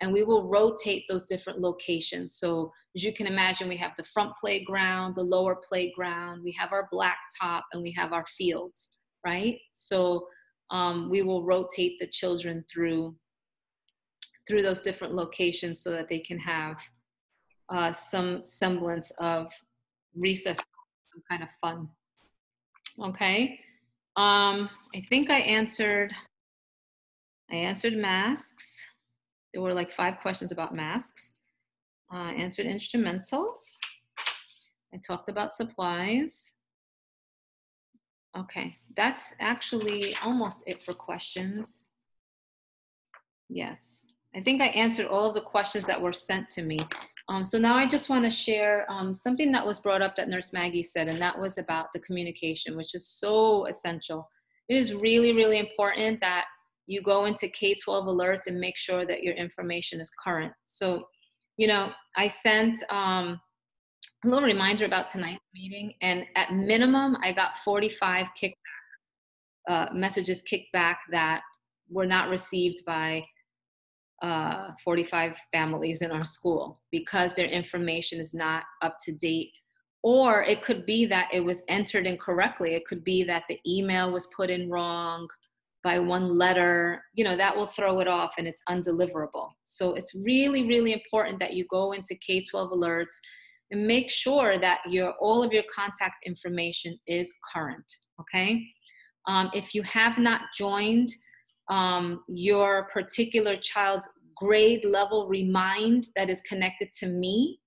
And we will rotate those different locations. So as you can imagine, we have the front playground, the lower playground, we have our blacktop, and we have our fields, right? So um, we will rotate the children through through those different locations so that they can have uh, some semblance of recess, some kind of fun. Okay. Um, I think I answered, I answered masks. There were like five questions about masks. Uh, answered instrumental. I talked about supplies. Okay, that's actually almost it for questions. Yes, I think I answered all of the questions that were sent to me. Um, so now I just want to share um, something that was brought up that Nurse Maggie said, and that was about the communication, which is so essential. It is really, really important that you go into K-12 alerts and make sure that your information is current. So, you know, I sent um, a little reminder about tonight's meeting, and at minimum, I got 45 kickback uh, messages kicked back that were not received by uh, 45 families in our school because their information is not up to date. Or it could be that it was entered incorrectly. It could be that the email was put in wrong by one letter. You know, that will throw it off and it's undeliverable. So it's really, really important that you go into K 12 alerts and make sure that your all of your contact information is current okay um, if you have not joined um, your particular child's grade level remind that is connected to me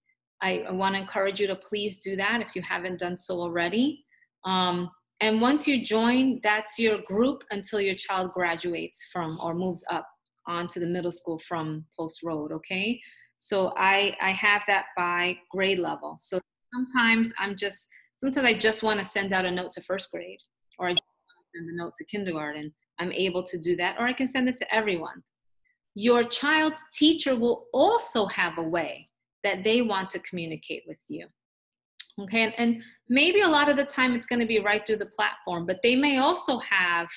i, I want to encourage you to please do that if you haven't done so already um, and once you join that's your group until your child graduates from or moves up onto the middle school from post road okay so I, I have that by grade level. So sometimes I'm just, sometimes I just want to send out a note to first grade or I send a note to kindergarten. I'm able to do that, or I can send it to everyone. Your child's teacher will also have a way that they want to communicate with you. Okay, and, and maybe a lot of the time it's going to be right through the platform, but they may also have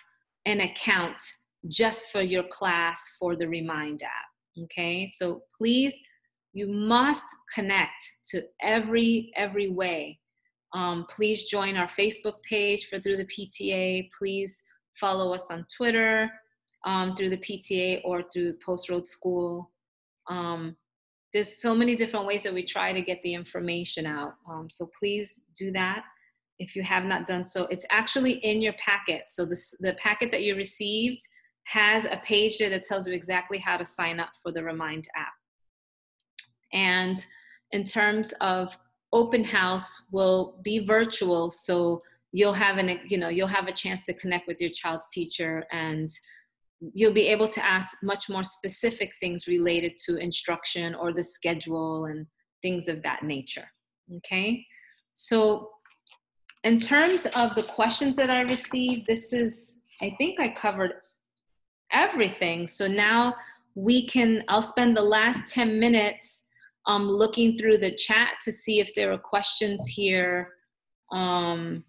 an account just for your class for the Remind app. Okay, so please you must connect to every every way. Um, please join our facebook page for through the pta please follow us on twitter um, through the pta or through post road school. Um, there's so many different ways that we try to get the information out. Um, so please do that if you have not done so. It's actually in your packet. So this, the packet that you received has a page there that tells you exactly how to sign up for the remind app. And in terms of open house will be virtual so you'll have an you know you'll have a chance to connect with your child's teacher and you'll be able to ask much more specific things related to instruction or the schedule and things of that nature okay so in terms of the questions that i received this is i think i covered everything so now we can i'll spend the last 10 minutes um, looking through the chat to see if there are questions here um,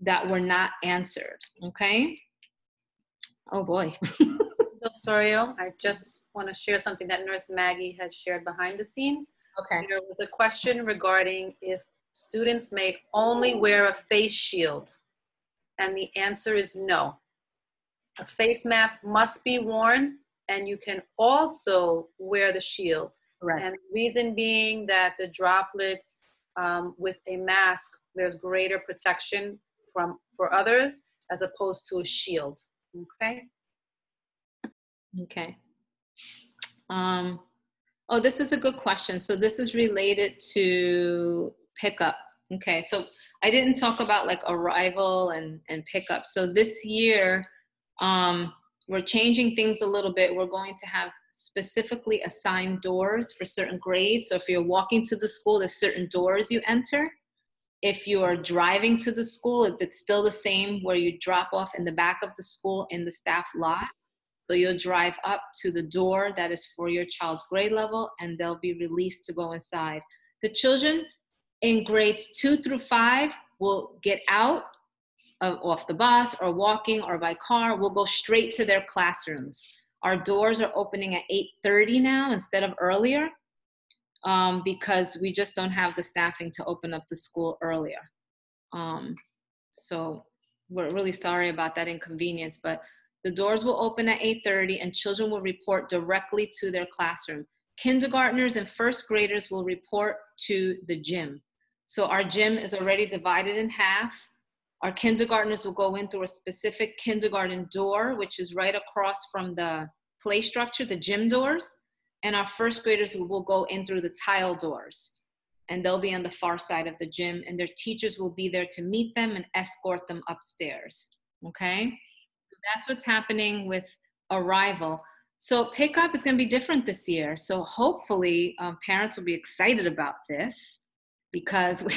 that were not answered. Okay. Oh boy. <laughs> Osorio, I just want to share something that Nurse Maggie had shared behind the scenes. Okay. There was a question regarding if students may only wear a face shield. And the answer is no. A face mask must be worn, and you can also wear the shield. Correct. And the reason being that the droplets um, with a mask, there's greater protection from for others as opposed to a shield. Okay. Okay. Um, oh, this is a good question. So this is related to pickup. Okay, so I didn't talk about like arrival and and pickup. So this year, um, we're changing things a little bit. We're going to have specifically assigned doors for certain grades. So if you're walking to the school, there's certain doors you enter. If you are driving to the school, it's still the same where you drop off in the back of the school in the staff lot. So you'll drive up to the door that is for your child's grade level and they'll be released to go inside. The children in grades two through five will get out of, off the bus or walking or by car. We'll go straight to their classrooms. Our doors are opening at 8.30 now instead of earlier um, because we just don't have the staffing to open up the school earlier. Um, so we're really sorry about that inconvenience, but the doors will open at 8.30 and children will report directly to their classroom. Kindergartners and first graders will report to the gym. So our gym is already divided in half. Our kindergartners will go in through a specific kindergarten door, which is right across from the play structure, the gym doors. And our first graders will go in through the tile doors. And they'll be on the far side of the gym, and their teachers will be there to meet them and escort them upstairs. Okay? that's what's happening with arrival. So pickup is going to be different this year. So hopefully, um, parents will be excited about this because <laughs> we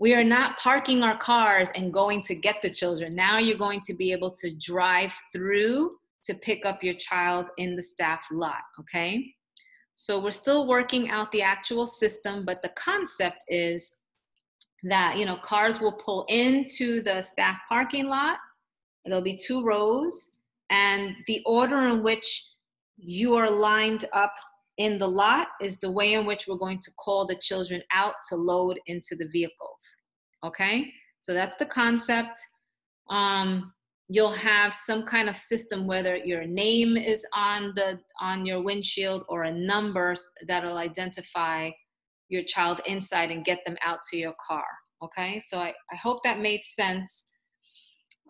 we are not parking our cars and going to get the children. Now you're going to be able to drive through to pick up your child in the staff lot. Okay. So we're still working out the actual system, but the concept is that you know cars will pull into the staff parking lot There'll be two rows, and the order in which you are lined up in the lot is the way in which we're going to call the children out to load into the vehicles. Okay, so that's the concept. Um, you'll have some kind of system, whether your name is on the on your windshield or a number that'll identify your child inside and get them out to your car. Okay, so I, I hope that made sense.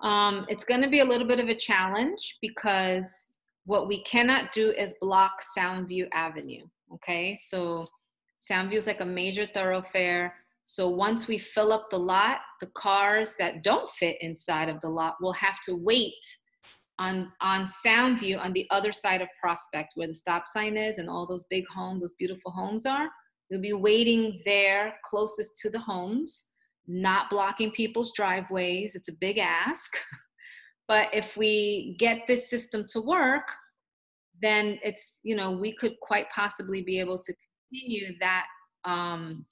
Um, it's going to be a little bit of a challenge because what we cannot do is block Soundview Avenue. Okay, so Soundview is like a major thoroughfare. So once we fill up the lot, the cars that don't fit inside of the lot will have to wait on on Soundview on the other side of Prospect, where the stop sign is and all those big homes, those beautiful homes are. They'll be waiting there closest to the homes not blocking people's driveways. It's a big ask. <laughs> but if we get this system to work, then it's, you know, we could quite possibly be able to continue that um,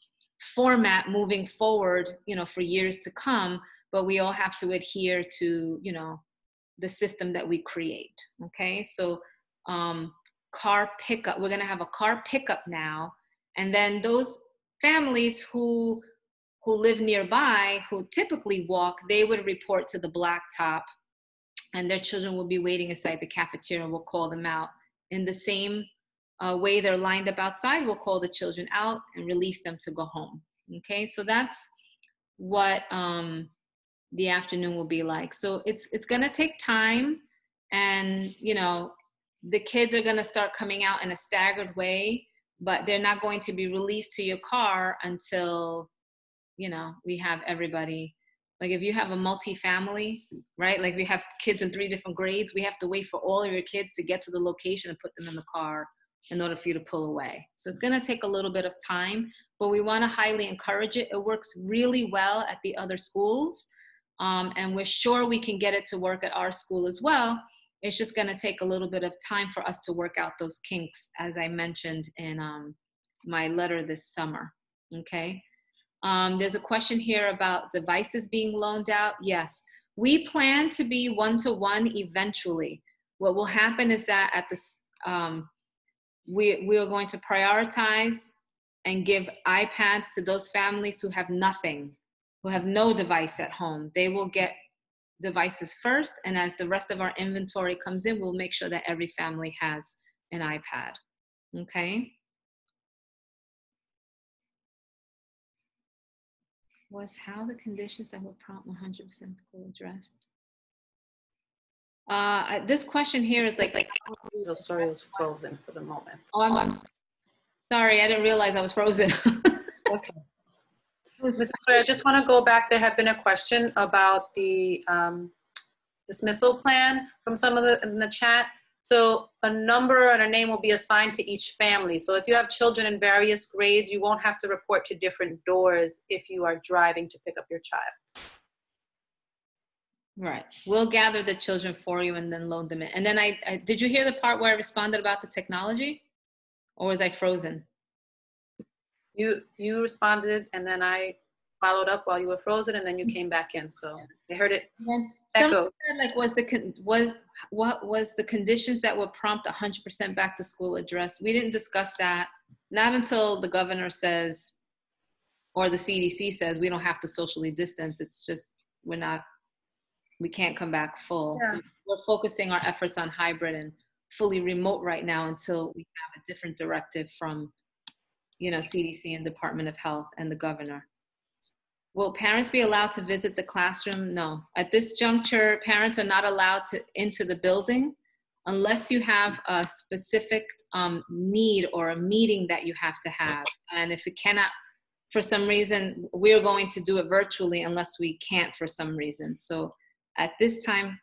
format moving forward, you know, for years to come. But we all have to adhere to, you know, the system that we create. Okay. So, um, car pickup, we're going to have a car pickup now. And then those families who who live nearby, who typically walk, they would report to the blacktop and their children will be waiting inside the cafeteria and we'll call them out. In the same uh, way they're lined up outside, we'll call the children out and release them to go home. Okay, so that's what um, the afternoon will be like. So it's it's gonna take time, and you know the kids are gonna start coming out in a staggered way, but they're not going to be released to your car until you know we have everybody like if you have a multi-family right like we have kids in three different grades we have to wait for all of your kids to get to the location and put them in the car in order for you to pull away so it's going to take a little bit of time but we want to highly encourage it it works really well at the other schools um, and we're sure we can get it to work at our school as well it's just going to take a little bit of time for us to work out those kinks as i mentioned in um, my letter this summer okay Um, there's a question here about devices being loaned out. Yes, we plan to be one to one eventually. What will happen is that at the um, we we are going to prioritize and give iPads to those families who have nothing, who have no device at home. They will get devices first, and as the rest of our inventory comes in, we'll make sure that every family has an iPad. Okay. Was how the conditions that would prompt 100% school addressed. Uh, this question here is like, like So sorry, I was frozen for the moment. oh, I'm, I'm sorry, I didn't realize I was frozen. <laughs> Okay. Ms. I just want to go back. There had been a question about the um, dismissal plan from some of the in the chat. So a number and a name will be assigned to each family. So if you have children in various grades, you won't have to report to different doors if you are driving to pick up your child. Right. We'll gather the children for you and then load them in. And then I, I did you hear the part where I responded about the technology? Or was I frozen? You you responded and then I followed up while you were frozen and then you came back in. So I heard it Then echo. said, like was the con- was what was the conditions that would prompt 100% back to school address? We didn't discuss that. Not until the governor says or the CDC says we don't have to socially distance. It's just we're not we can't come back full. Yeah. So we're focusing our efforts on hybrid and fully remote right now until we have a different directive from you know CDC and Department of Health and the governor. Will parents be allowed to visit the classroom? No. At this juncture, parents are not allowed to into the building unless you have a specific um, need or a meeting that you have to have. And if it cannot, for some reason, we're going to do it virtually unless we can't for some reason. So at this time,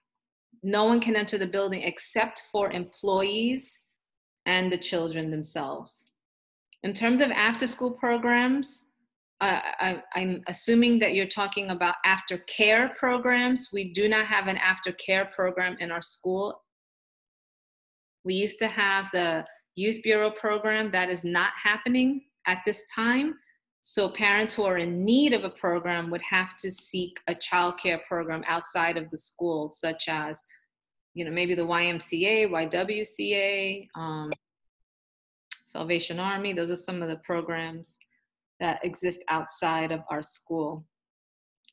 no one can enter the building except for employees and the children themselves. In terms of after school programs, uh, I, I'm assuming that you're talking about after care programs. We do not have an after care program in our school. We used to have the Youth Bureau program that is not happening at this time. So parents who are in need of a program would have to seek a child care program outside of the school, such as, you know, maybe the YMCA, YWCA, um, Salvation Army. Those are some of the programs that exist outside of our school.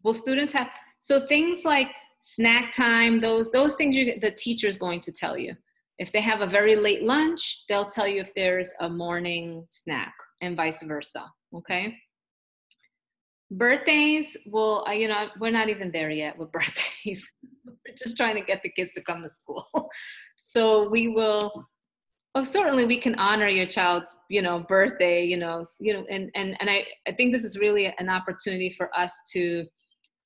Will students have so things like snack time? Those those things you the teacher is going to tell you. If they have a very late lunch, they'll tell you if there's a morning snack, and vice versa. Okay. Birthdays, well, uh, you know, we're not even there yet with <laughs> birthdays. we're just trying to get the kids to come to school. <laughs> so we will Oh, certainly we can honor your child's, you know, birthday, you know, you know, and and and I I think this is really an opportunity for us to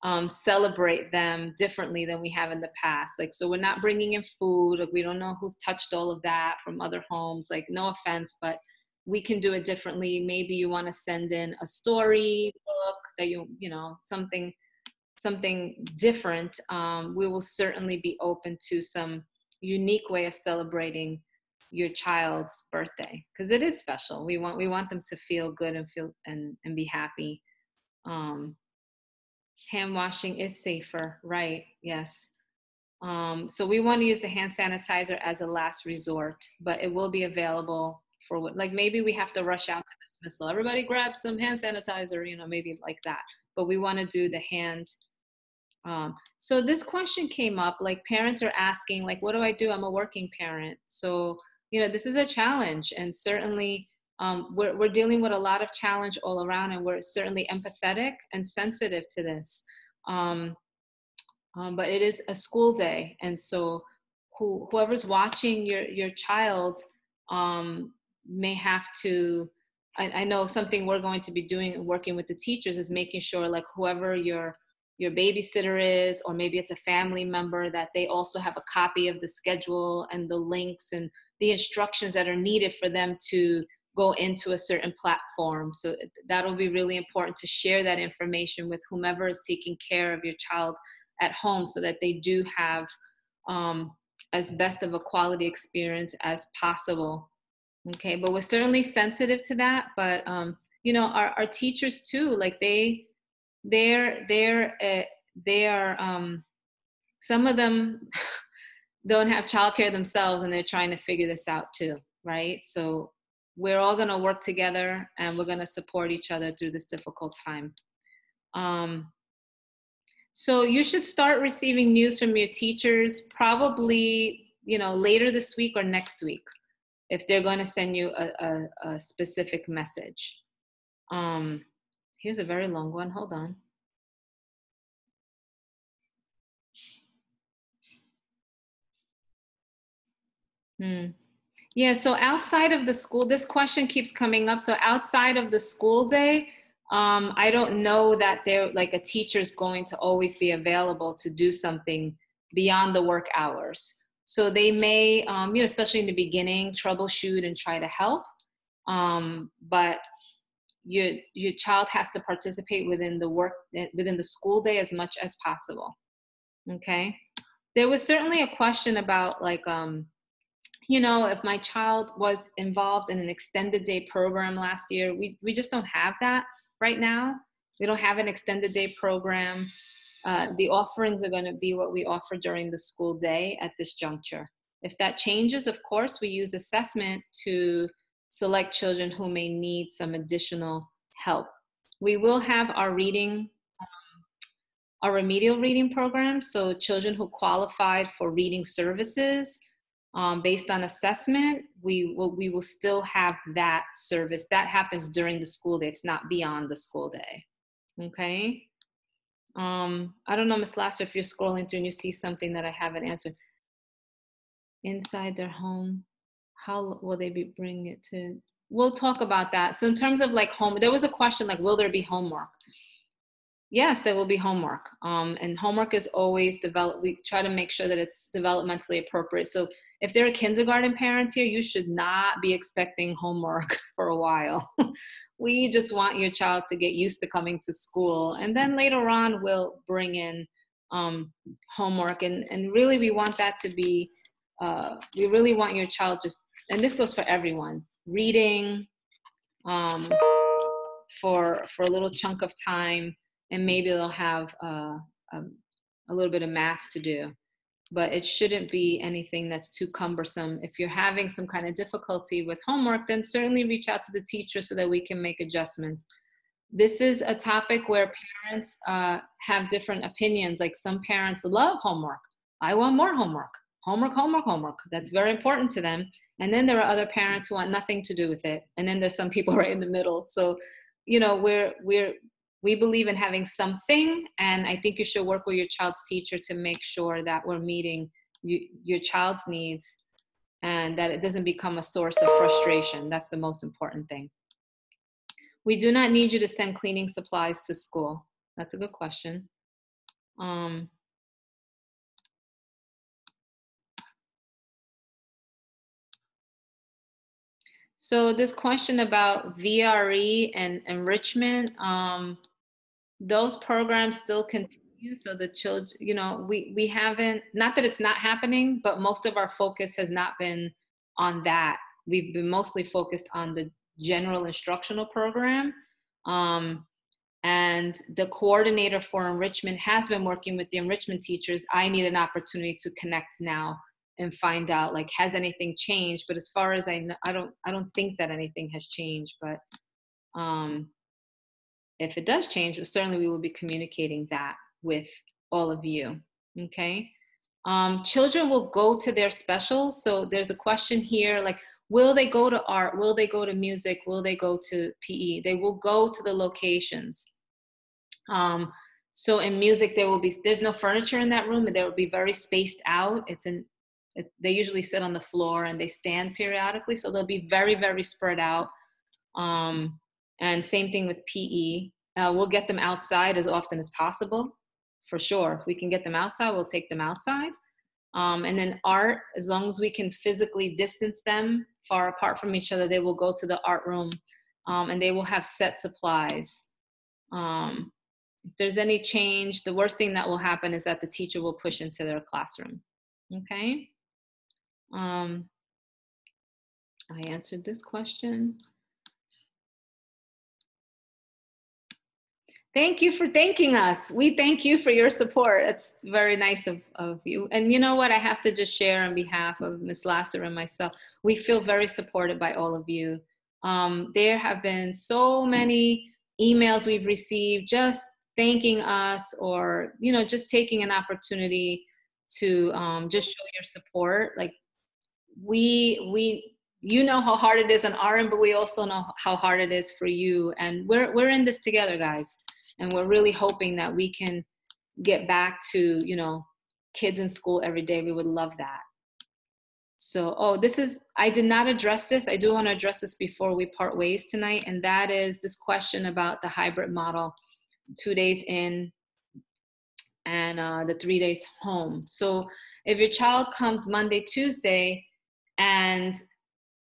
um, celebrate them differently than we have in the past. Like, so we're not bringing in food. Like, we don't know who's touched all of that from other homes. Like, no offense, but we can do it differently. Maybe you want to send in a story book that you, you know, something something different. Um, we will certainly be open to some unique way of celebrating your child's birthday because it is special we want we want them to feel good and feel and and be happy um hand washing is safer right yes. Um so we want to use the hand sanitizer as a last resort but it will be available for what like maybe we have to rush out to dismissal everybody grab some hand sanitizer you know maybe like that but we want to do the hand um, so this question came up like parents are asking like what do i do? I'm a working parent. So you know this is a challenge and certainly um, we're, we're dealing with a lot of challenge all around and we're certainly empathetic and sensitive to this. Um, um, but it is a school day and so who, whoever's watching your your child um, may have to I, I know something we're going to be doing working with the teachers is making sure like whoever your your babysitter is or maybe it's a family member that they also have a copy of the schedule and the links and the instructions that are needed for them to go into a certain platform. So that'll be really important to share that information with whomever is taking care of your child at home so that they do have um, as best of a quality experience as possible. Okay but we're certainly sensitive to that but um, you know our, our teachers too like they they're they're uh, they are um some of them <laughs> don't have childcare themselves and they're trying to figure this out too right? So we're all going to work together and we're going to support each other through this difficult time. Um, so you should start receiving news from your teachers probably you know later this week or next week if they're going to send you a, a, a specific message. Um, here's a very long one hold on. Hmm. Yeah, so outside of the school, this question keeps coming up. So outside of the school day, um, I don't know that they're like a teacher's going to always be available to do something beyond the work hours. So they may, um, you know, especially in the beginning, troubleshoot and try to help. Um, but your your child has to participate within the work within the school day as much as possible. Okay. There was certainly a question about like um, you know, if my child was involved in an extended day program last year, we, we just don't have that right now. We don't have an extended day program. Uh, the offerings are going to be what we offer during the school day at this juncture. If that changes, of course, we use assessment to select children who may need some additional help. We will have our reading, um, our remedial reading program. So children who qualified for reading services um, based on assessment, we will we will still have that service. That happens during the school day. It's not beyond the school day. Okay. Um, I don't know, Miss Lasser, if you're scrolling through and you see something that I haven't answered. Inside their home, how will they be bringing it to? We'll talk about that. So in terms of like home, there was a question like, will there be homework? Yes there will be homework. Um, and homework is always developed we try to make sure that it's developmentally appropriate. So if there are kindergarten parents here you should not be expecting homework <laughs> for a while. <laughs> We just want your child to get used to coming to school and then later on we'll bring in um, homework. And, and really we want that to be uh, we really want your child just and this goes for everyone reading um, for for a little chunk of time and maybe they'll have uh, um, a little bit of math to do. But it shouldn't be anything that's too cumbersome. If you're having some kind of difficulty with homework then certainly reach out to the teacher so that we can make adjustments. This is a topic where parents uh, have different opinions. Like some parents love homework. I want more homework. Homework homework homework. That's very important to them. And then there are other parents who want nothing to do with it. And then there's some people <laughs> right in the middle. So you know we're we're we believe in having something and i think you should work with your child's teacher to make sure that we're meeting you, your child's needs and that it doesn't become a source of frustration. That's the most important thing. We do not need you to send cleaning supplies to school. That's a good question. Um, So this question about VRE and enrichment, um, those programs still continue so the children you know we we haven't not that it's not happening but most of our focus has not been on that. We've been mostly focused on the general instructional program um, and the coordinator for enrichment has been working with the enrichment teachers. I need an opportunity to connect now and find out like has anything changed? But as far as i know i don't i don't think that anything has changed but um if it does change, certainly we will be communicating that with all of you. Okay. Um, children will go to their specials. So there's a question here like, will they go to art? Will they go to music? Will they go to PE? They will go to the locations. Um, so in music, there will be, there's no furniture in that room and there will be very spaced out. It's an, it, they usually sit on the floor and they stand periodically. So they'll be very, very spread out. Um, and same thing with PE. Uh, we'll get them outside as often as possible, for sure. If we can get them outside, we'll take them outside. Um, and then art, as long as we can physically distance them far apart from each other, they will go to the art room um, and they will have set supplies. Um, if there's any change, the worst thing that will happen is that the teacher will push into their classroom. Okay? Um, I answered this question. Thank you for thanking us. We thank you for your support. It's very nice of, of you. And you know what? I have to just share on behalf of Ms. Lasser and myself. We feel very supported by all of you. Um, there have been so many emails we've received just thanking us or, you know, just taking an opportunity to um, just show your support. Like we, we, you know how hard it is on our end, but we also know how hard it is for you. And we're, we're in this together, guys and we're really hoping that we can get back to you know kids in school every day. We would love that. So oh this is i did not address this. I do want to address this before we part ways tonight and that is this question about the hybrid model two days in and uh, the three days home. So if your child comes monday tuesday and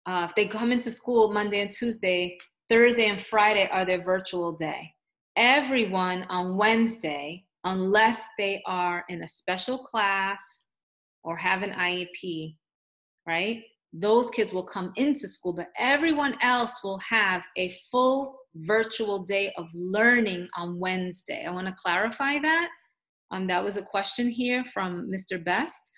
uh, if they come into school monday and tuesday thursday and friday are their virtual day everyone on Wednesday, unless they are in a special class or have an IEP, right? Those kids will come into school, but everyone else will have a full virtual day of learning on Wednesday. I want to clarify that. Um, that was a question here from Mr. Best.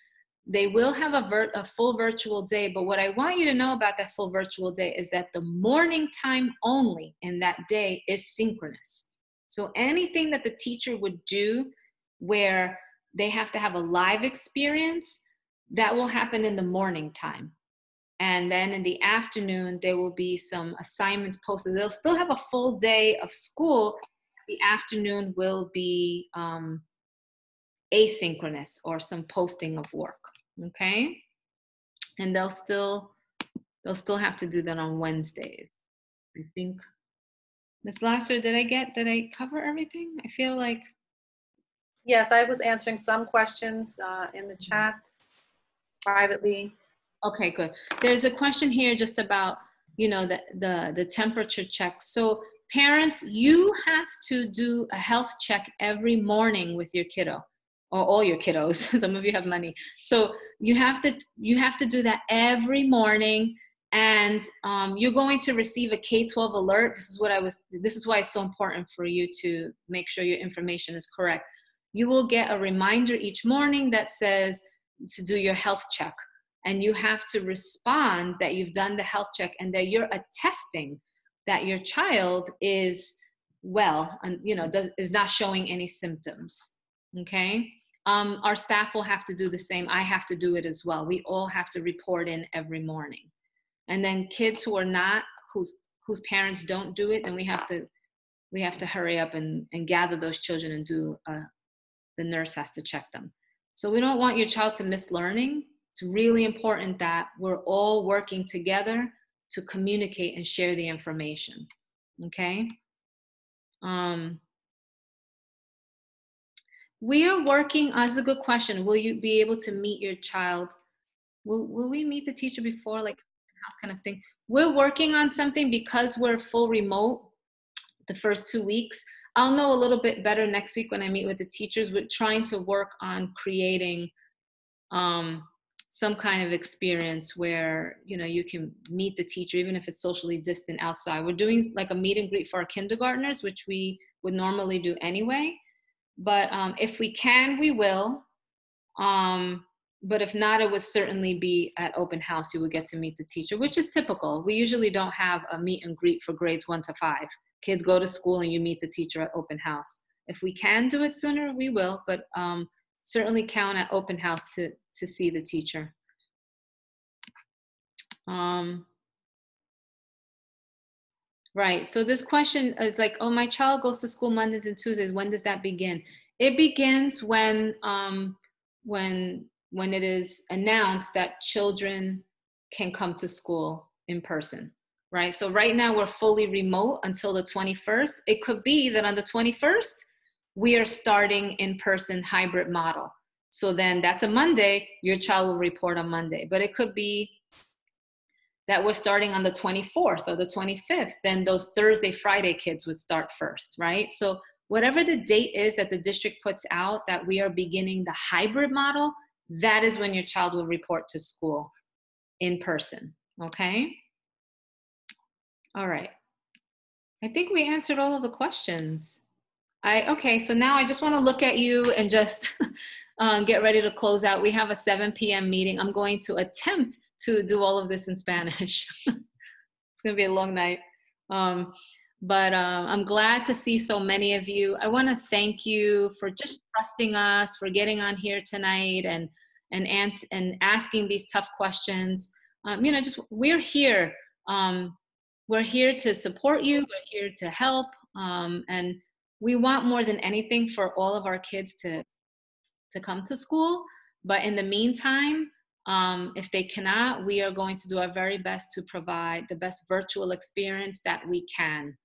They will have a, ver- a full virtual day, but what I want you to know about that full virtual day is that the morning time only in that day is synchronous. So anything that the teacher would do where they have to have a live experience, that will happen in the morning time. And then in the afternoon, there will be some assignments posted. They'll still have a full day of school. The afternoon will be um, asynchronous or some posting of work. Okay, and they'll still they'll still have to do that on Wednesdays. I think Ms. Lasser, did I get, did I cover everything? I feel like, Yes, I was answering some questions uh, in the chats privately. okay, good. There's a question here just about, you know, the, the, the temperature check. So parents, you have to do a health check every morning with your kiddo or all your kiddos. <laughs> Some of you have money. So you have to, you have to do that every morning and um, you're going to receive a K-12 alert. This is what I was. This is why it's so important for you to make sure your information is correct. You will get a reminder each morning that says to do your health check, and you have to respond that you've done the health check and that you're attesting that your child is well and you know does, is not showing any symptoms. Okay. Um, our staff will have to do the same. I have to do it as well. We all have to report in every morning and then kids who are not whose whose parents don't do it then we have to we have to hurry up and, and gather those children and do uh, the nurse has to check them. So we don't want your child to miss learning. It's really important that we're all working together to communicate and share the information okay? Um, we are working as a good question. Will you be able to meet your child will, will we meet the teacher before like house kind of thing. We're working on something because we're full remote the first two weeks. I'll know a little bit better next week when I meet with the teachers. We're trying to work on creating um, some kind of experience where you know you can meet the teacher even if it's socially distant outside. We're doing like a meet and greet for our kindergartners, which we would normally do anyway. But um, if we can, we will. Um, but if not, it would certainly be at open house. You would get to meet the teacher, which is typical. We usually don't have a meet and greet for grades one to five. Kids go to school and you meet the teacher at open house. If we can do it sooner, we will, but um, certainly count at open house to, to see the teacher. Um, right, so this question is like, oh, my child goes to school Mondays and Tuesdays. When does that begin? It begins when, um, when when it is announced that children can come to school in person, right? So right now we're fully remote until the 21st. It could be that on the 21st, we are starting in-person hybrid model. So then that's a Monday, your child will report on Monday. But it could be that we're starting on the 24th or the 25th, then those Thursday, Friday kids would start first, right? So whatever the date is that the district puts out that we are beginning the hybrid model, that is when your child will report to school in person. Okay? All right. I think we answered all of the questions. I okay, so now I just want to look at you and just <laughs> uh, get ready to close out. We have a 7 p.m. meeting. I'm going to attempt to do all of this in Spanish. <laughs> it's going to be a long night. Um, but uh, I'm glad to see so many of you. I want to thank you for just trusting us, for getting on here tonight and and ans- and asking these tough questions. Um, you know, just we're here. Um, we're here to support you. We're here to help, um, and we want more than anything for all of our kids to to come to school. But in the meantime, um, if they cannot, we are going to do our very best to provide the best virtual experience that we can.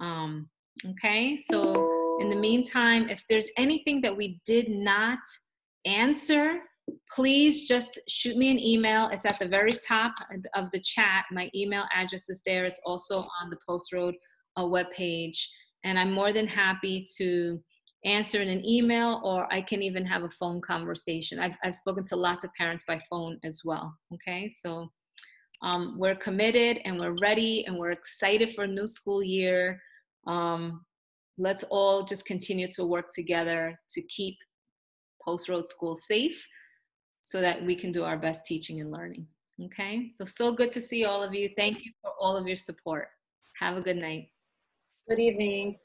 Um, okay, so in the meantime, if there's anything that we did not answer, please just shoot me an email. It's at the very top of the chat. My email address is there. It's also on the Post Road uh, webpage. And I'm more than happy to answer in an email or I can even have a phone conversation. I've, I've spoken to lots of parents by phone as well. Okay, so um, we're committed and we're ready and we're excited for a new school year. Um, let's all just continue to work together to keep Post Road School safe so that we can do our best teaching and learning. Okay, so so good to see all of you. Thank you for all of your support. Have a good night. Good evening.